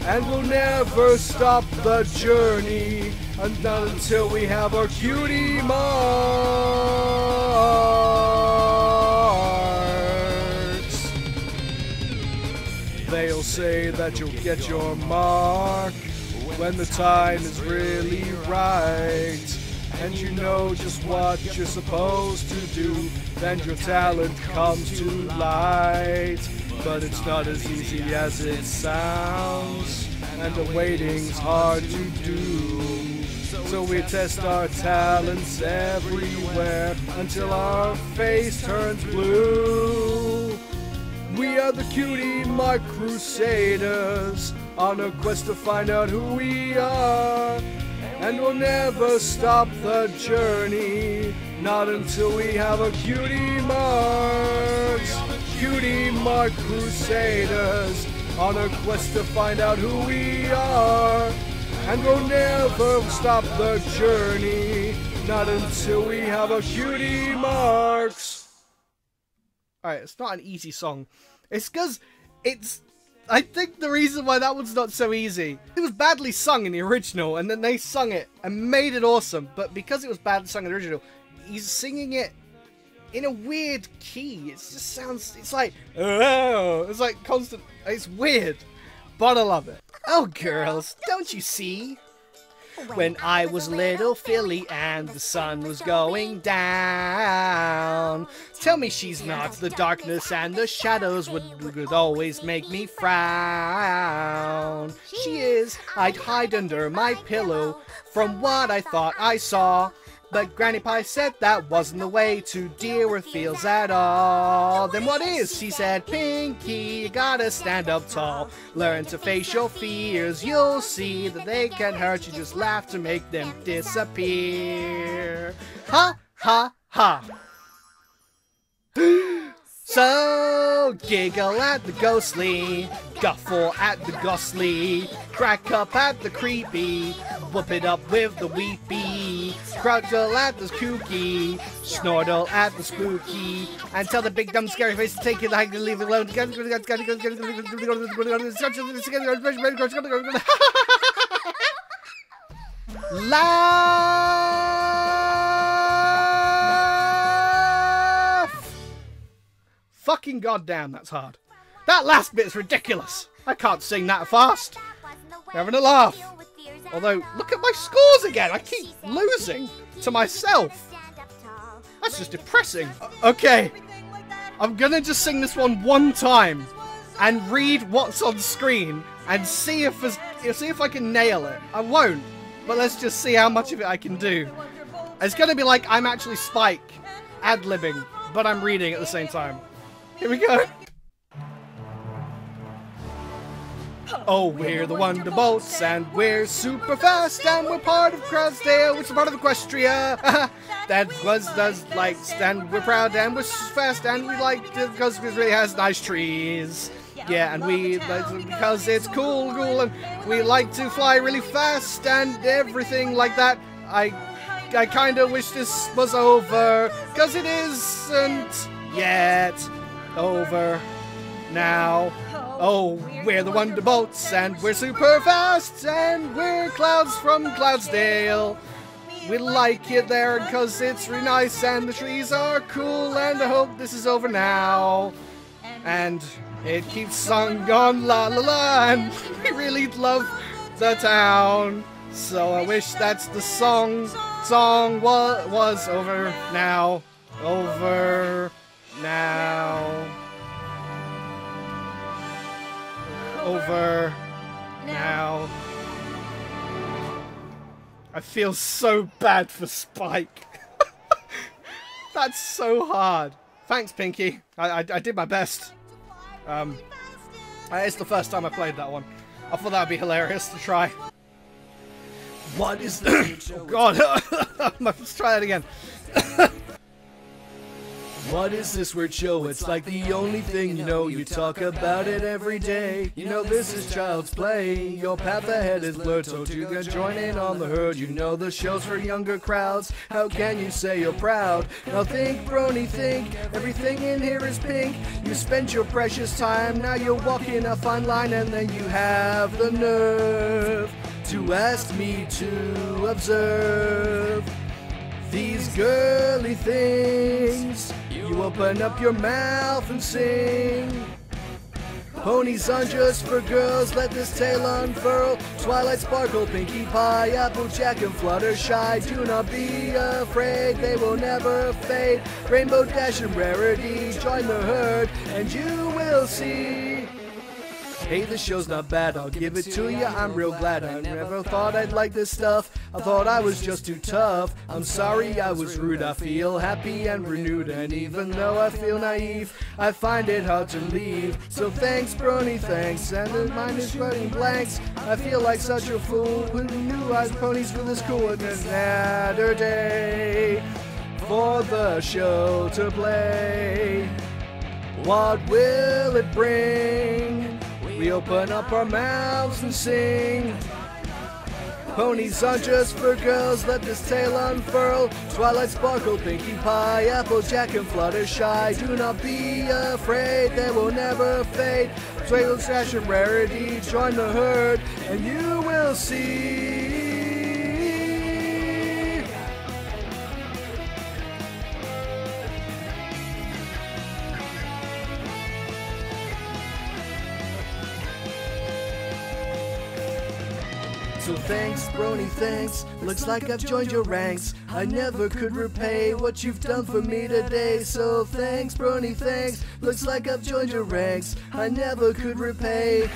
And we'll never stop the journey not until we have our cutie marks. They'll say that you'll get your mark when the time is really right. And you know just what you're supposed to do, then your talent comes to light. But it's not as easy as it sounds, and the waiting's hard to do. So we test our talents everywhere until our face turns blue. We are the cutie mark crusaders on a quest to find out who we are. And we'll never stop the journey, not until we have a cutie marks. Cutie mark crusaders on a quest to find out who we are. And we'll never stop the journey, not until we have a cutie marks. Alright, it's not an easy song. It's because it's. I think the reason why that one's not so easy, it was badly sung in the original, and then they sung it and made it awesome. But because it was badly sung in the original, he's singing it in a weird key. It just sounds. It's like. Oh, it's like constant. It's weird, but I love it. Oh, girls, don't you see? When I was little filly and the sun was going down. Tell me she's not. The darkness and the shadows would, would always make me frown. She is. I'd hide under my pillow from what I thought I saw. But Granny Pie said that wasn't the way to deal with feels at all. Then what is? She said, Pinky, you gotta stand up tall. Learn to face your fears. You'll see that they can hurt you. Just laugh to make them disappear. Ha, ha, ha. So giggle at the ghostly, guffle at the ghostly, crack up at the creepy, whoop it up with the weepy, crowdle at the kooky, snortle at the spooky, and tell the big dumb scary face to take it like to leave it alone. Fucking goddamn, that's hard. That last bit's ridiculous. I can't sing that fast. Having a laugh. Although, look at my scores again. I keep losing to myself. That's just depressing. Okay. I'm gonna just sing this one one time and read what's on screen and see if see if I can nail it. I won't, but let's just see how much of it I can do. It's gonna be like I'm actually Spike ad-libbing, but I'm reading at the same time. Here we go. Oh, we're the Wonderbolts, and we're super fast, and we're part of Cloudsdale, which is part of Equestria. that was does like, and we're proud, and we're fast, and we like it because it really has nice trees. Yeah, and we because it's cool, cool, and we like to fly really fast and everything like that. I, I kind of wish this was over, cause it isn't yet over now. Oh, oh we're the Wonderbolts, and we're super fast, and we're Clouds from Cloudsdale. We like it there because it's really nice, and the trees are cool, and I hope this is over now. And it keeps sung on la la la, and we really love the town. So I wish that's the song. Song wa was over now. Over now. over now. I feel so bad for Spike. That's so hard. Thanks, Pinky. I, I, I did my best. Um, it's the first time I played that one. I thought that would be hilarious to try. What is the oh God, let's try that again. What is this weird show? It's like the only thing you know. You talk about it every day. You know this is child's play. Your path ahead is blurred, so to join in on the herd. You know the show's for younger crowds. How can you say you're proud? Now think, brony, think. Everything in here is pink. You spent your precious time. Now you're walking a fine line, and then you have the nerve to ask me to observe these girly things. You open up your mouth and sing. Ponies aren't just for girls, let this tale unfurl. Twilight Sparkle, Pinkie Pie, Applejack, and Fluttershy. Do not be afraid, they will never fade. Rainbow Dash and Rarity, join the herd, and you will see. Hey, the show's not bad, I'll give it to ya, I'm real glad. I never thought I'd like this stuff, I thought I was just too tough. I'm sorry I was rude, I feel happy and renewed. And even though I feel naive, I find it hard to leave. So thanks, Brony, thanks. And the mind is running blanks. I feel like such a fool who knew I ponies were this cool. And another day for the show to play. What will it bring? We open up our mouths and sing. Ponies aren't just for girls, let this tale unfurl. Twilight Sparkle, Pinkie Pie, Applejack, and Fluttershy. Do not be afraid, they will never fade. Twinkle, Sash, and Rarity, join the herd, and you will see. So thanks, Brony, thanks. Looks like I've joined your ranks. I never could repay what you've done for me today. So thanks, Brony, thanks. Looks like I've joined your ranks. I never could repay.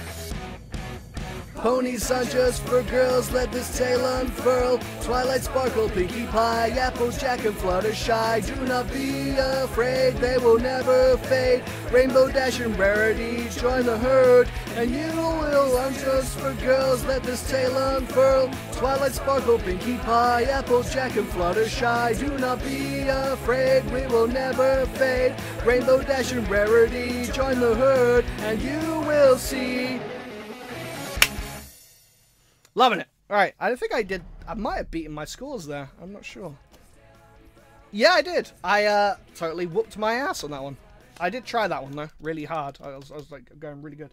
Ponies aren't just for girls, let this tale unfurl. Twilight Sparkle, Pinkie Pie, Applejack, and Fluttershy. Do not be afraid, they will never fade. Rainbow Dash and Rarity, join the herd, and you will. Just for girls, let this tale unfurl. Twilight Sparkle, Pinkie Pie, Applejack, and Fluttershy. Do not be afraid, we will never fade. Rainbow Dash and Rarity, join the herd, and you will see. Loving it. All right, I think I did. I might have beaten my scores there. I'm not sure. Yeah, I did. I uh, totally whooped my ass on that one. I did try that one though, really hard. I was, I was like going really good.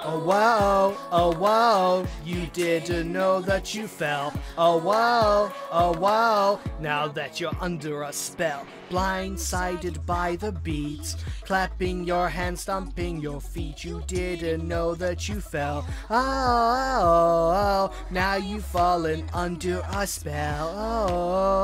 Oh wow, oh wow, you didn't know that you fell. Oh wow, oh wow, now that you're under a spell. Blindsided by the beats, clapping your hands, stomping your feet. You didn't know that you fell. Oh, oh, oh, oh. now you've fallen under a spell. Oh, oh,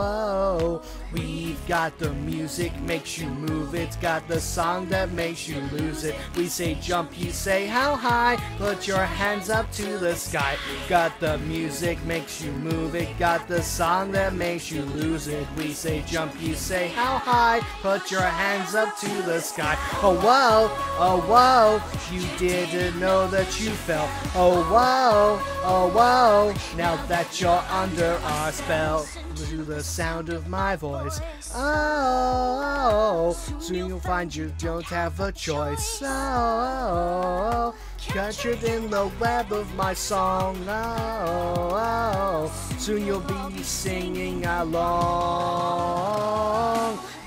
got the music makes you move. It's got the song that makes you lose it. We say jump, you say how high. put your hands up to the sky. Got the music makes you move it, got the song that makes you lose it. We say jump, you say how high, put your hands up to the sky. Oh whoa, oh whoa, you didn't know that you fell. Oh whoa, oh whoa, now that you're under our spell. To the sound of my voice. Oh, soon you'll find you don't have a choice. Oh, captured in the web of my song. Oh, oh, oh, soon you'll be singing along.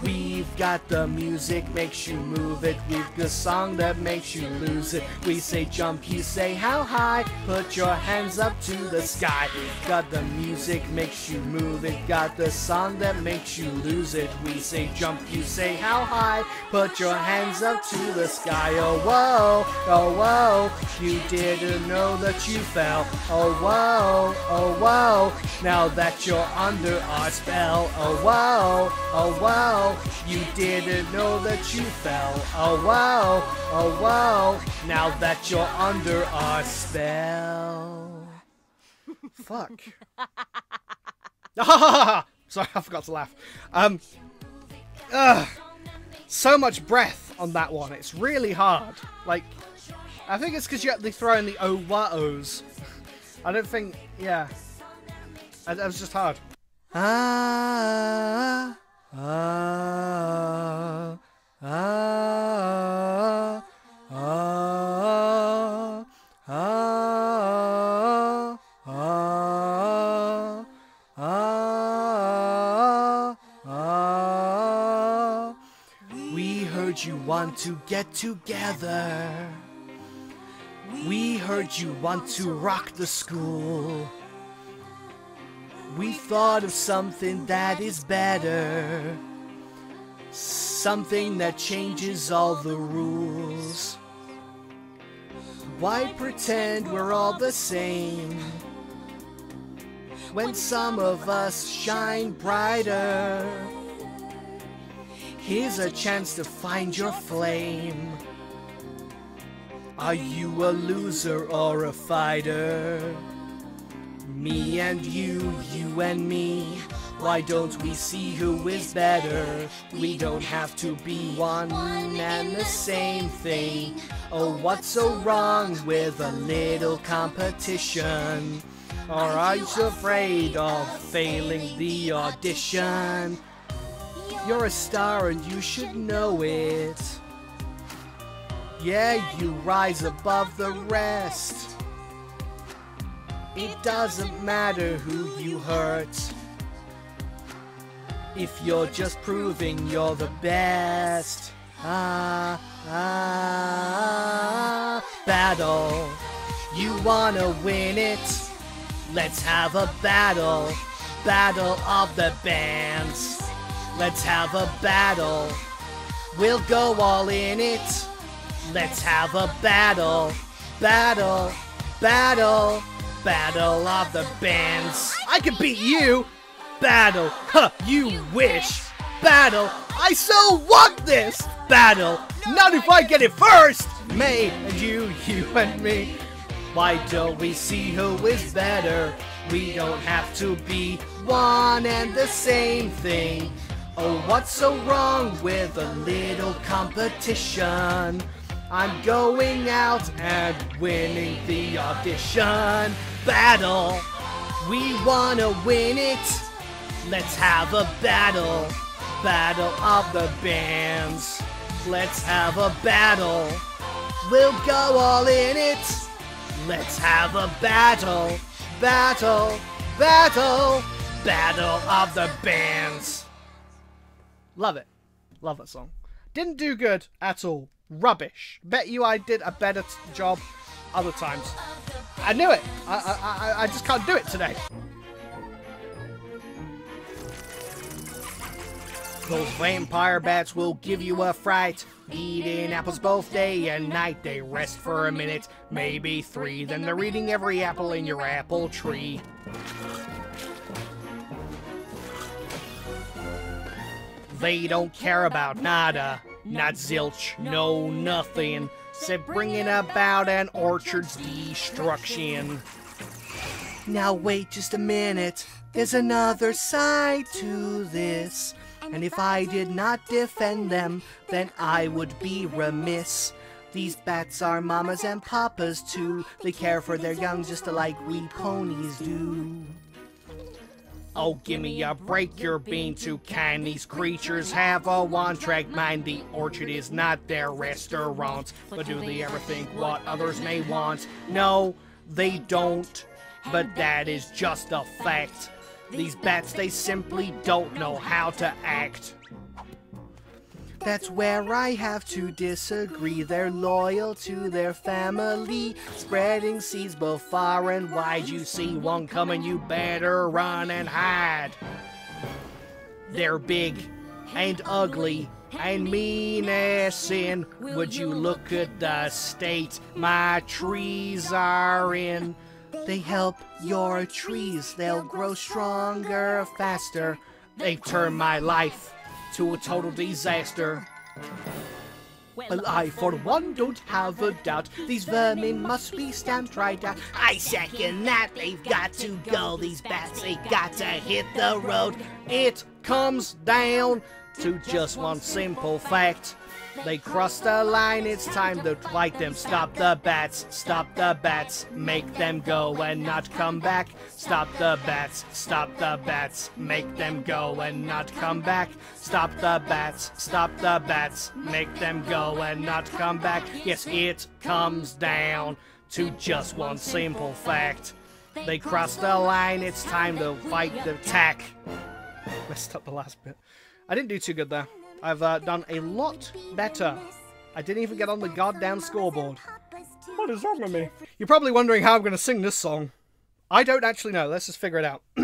We've got the music makes you move it. We've the song that makes you lose it. We say jump, you say how high. Put your hands up to the sky. We've Got the music makes you move it. Got the song that makes you lose it. We say jump, you say how high. Put your hands up to the sky. Oh whoa, oh whoa. You didn't know that you fell. Oh whoa, oh whoa. Now that you're under our spell. Oh whoa, oh whoa. You didn't know that you fell. Oh wow, oh wow. Now that you're under our spell. Fuck. Sorry, I forgot to laugh. Um. Ugh. So much breath on that one. It's really hard. Like, I think it's because you to throw in the oh wah-ohs. I don't think, yeah. That was just hard. Ah. Ah, ah, ah, ah, ah, ah, ah. We heard you want to get together. We heard you want to rock the school. We thought of something that is better. Something that changes all the rules. Why pretend we're all the same? When some of us shine brighter. Here's a chance to find your flame. Are you a loser or a fighter? Me and you, you and me. Why don't we see who is better? We don't have to be one and the same thing. Oh, what's so wrong with a little competition? Or are you afraid of failing the audition? You're a star and you should know it. Yeah, you rise above the rest. It doesn't matter who you hurt. If you're just proving you're the best. Ah, ah, battle. You wanna win it? Let's have a battle. Battle of the bands. Let's have a battle. We'll go all in it. Let's have a battle. Battle. Battle. Battle of the bands. I can beat you. Battle. Huh, you wish. Battle. I so want this. Battle. Not if I get it first. Me and you, you and me. Why don't we see who is better? We don't have to be one and the same thing. Oh, what's so wrong with a little competition? I'm going out and winning the audition battle. We wanna win it. Let's have a battle. Battle of the bands. Let's have a battle. We'll go all in it. Let's have a battle. Battle. Battle. Battle of the bands. Love it. Love that song. Didn't do good at all. Rubbish. Bet you I did a better job other times. I knew it. I, I, I, I just can't do it today. Those vampire bats will give you a fright. Eating apples both day and night. They rest for a minute, maybe three. Then they're eating every apple in your apple tree. They don't care about nada, not zilch, no nothing. said bringing about an orchard's destruction. Now wait just a minute. There's another side to this. And if I did not defend them, then I would be remiss. These bats are mamas and papas too. They care for their young just like we ponies do. Oh, gimme a break, you're being too kind. These creatures have a one-track mind. The orchard is not their restaurant. But do they ever think what others may want? No, they don't. But that is just a fact. These bats, they simply don't know how to act. That's where I have to disagree. They're loyal to their family, spreading seeds both far and wide. You see one coming, you better run and hide. They're big and ugly and mean as sin. Would you look at the state my trees are in? They help your trees, they'll grow stronger, faster. They've turned my life to a total disaster. Well, I, for one, don't have a doubt. These vermin must be stamped right out. I second that. They've got to go. These bats, they got to hit the road. It comes down to just one simple fact. They cross the line, it's time to fight them. Stop the bats, stop the bats, make them go and not come back. Stop the bats, stop the bats, make them go and not come back. Stop the bats, stop the bats, make them go and not come back. Yes, it comes down to just one simple fact. They cross the line, it's time to fight the attack. Messed up the last bit. I didn't do too good there. I've uh, done a lot better. I didn't even get on the goddamn scoreboard. What is wrong with me? You're probably wondering how I'm going to sing this song. I don't actually know. Let's just figure it out.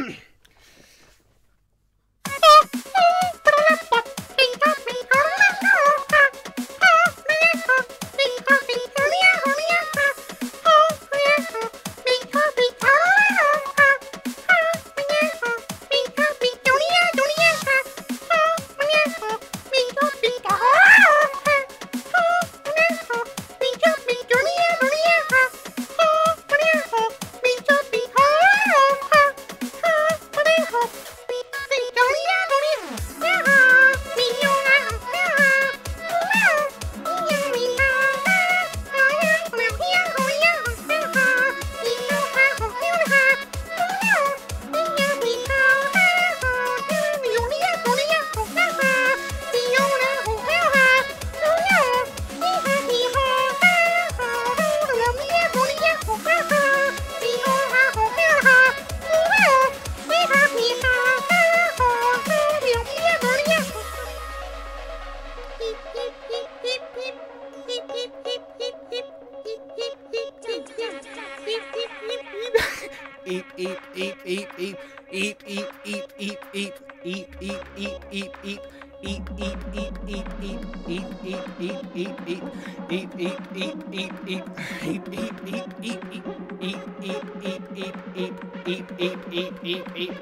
eep eep eep eep eep eep eep eep eep eep eep eep eep eep eep eep eep eep eep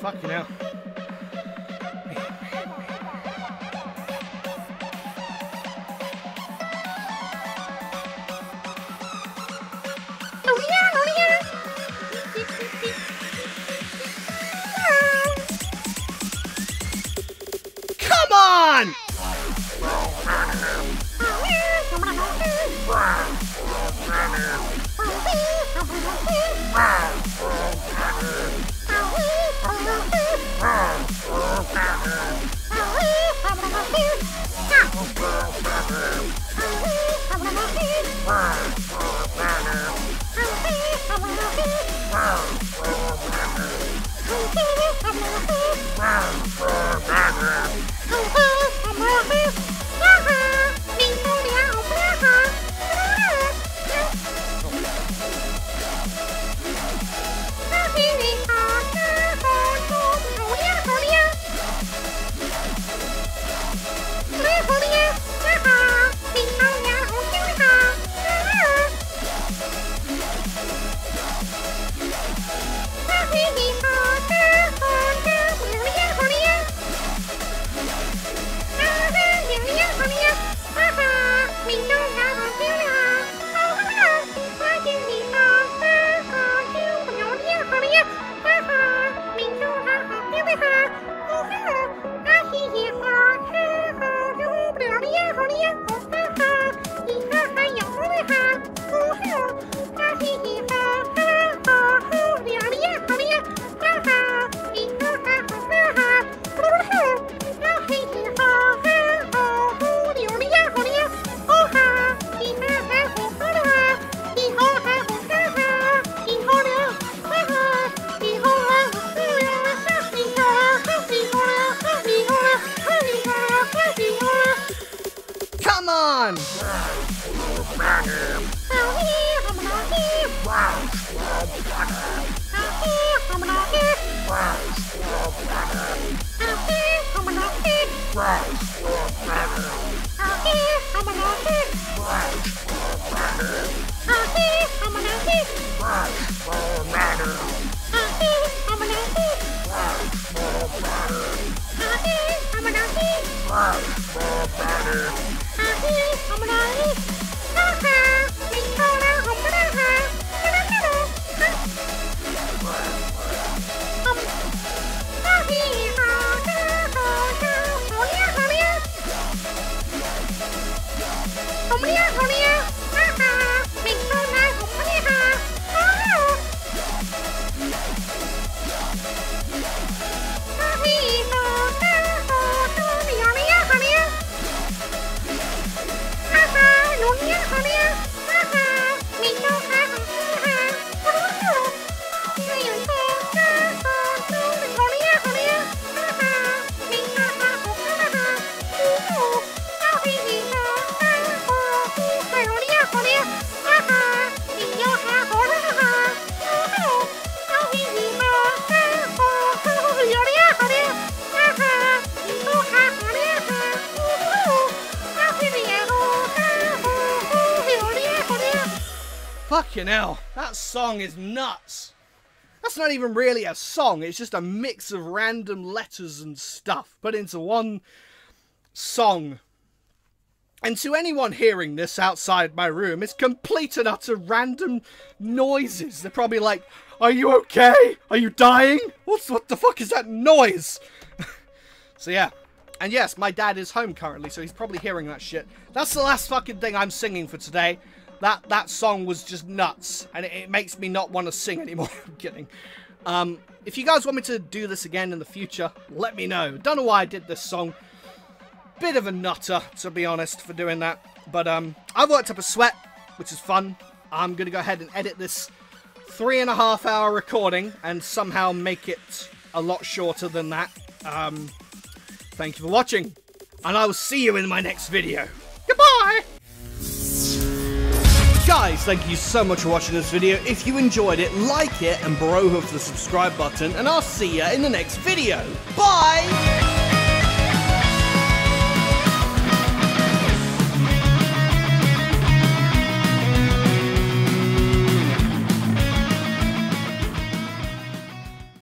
fucking hell Come on! friends, Fucking hell, that song is nuts. That's not even really a song, it's just a mix of random letters and stuff put into one song. And to anyone hearing this outside my room, it's complete and utter random noises. They're probably like, Are you okay? Are you dying? What's what the fuck is that noise? so yeah. And yes, my dad is home currently, so he's probably hearing that shit. That's the last fucking thing I'm singing for today. That that song was just nuts, and it, it makes me not want to sing anymore. I'm kidding. Um, if you guys want me to do this again in the future, let me know. Don't know why I did this song. Bit of a nutter, to be honest, for doing that. But um, I've worked up a sweat, which is fun. I'm going to go ahead and edit this three and a half hour recording and somehow make it a lot shorter than that. Um, thank you for watching, and I will see you in my next video. Goodbye! Guys, thank you so much for watching this video. If you enjoyed it, like it and bro hoof the subscribe button, and I'll see you in the next video. Bye!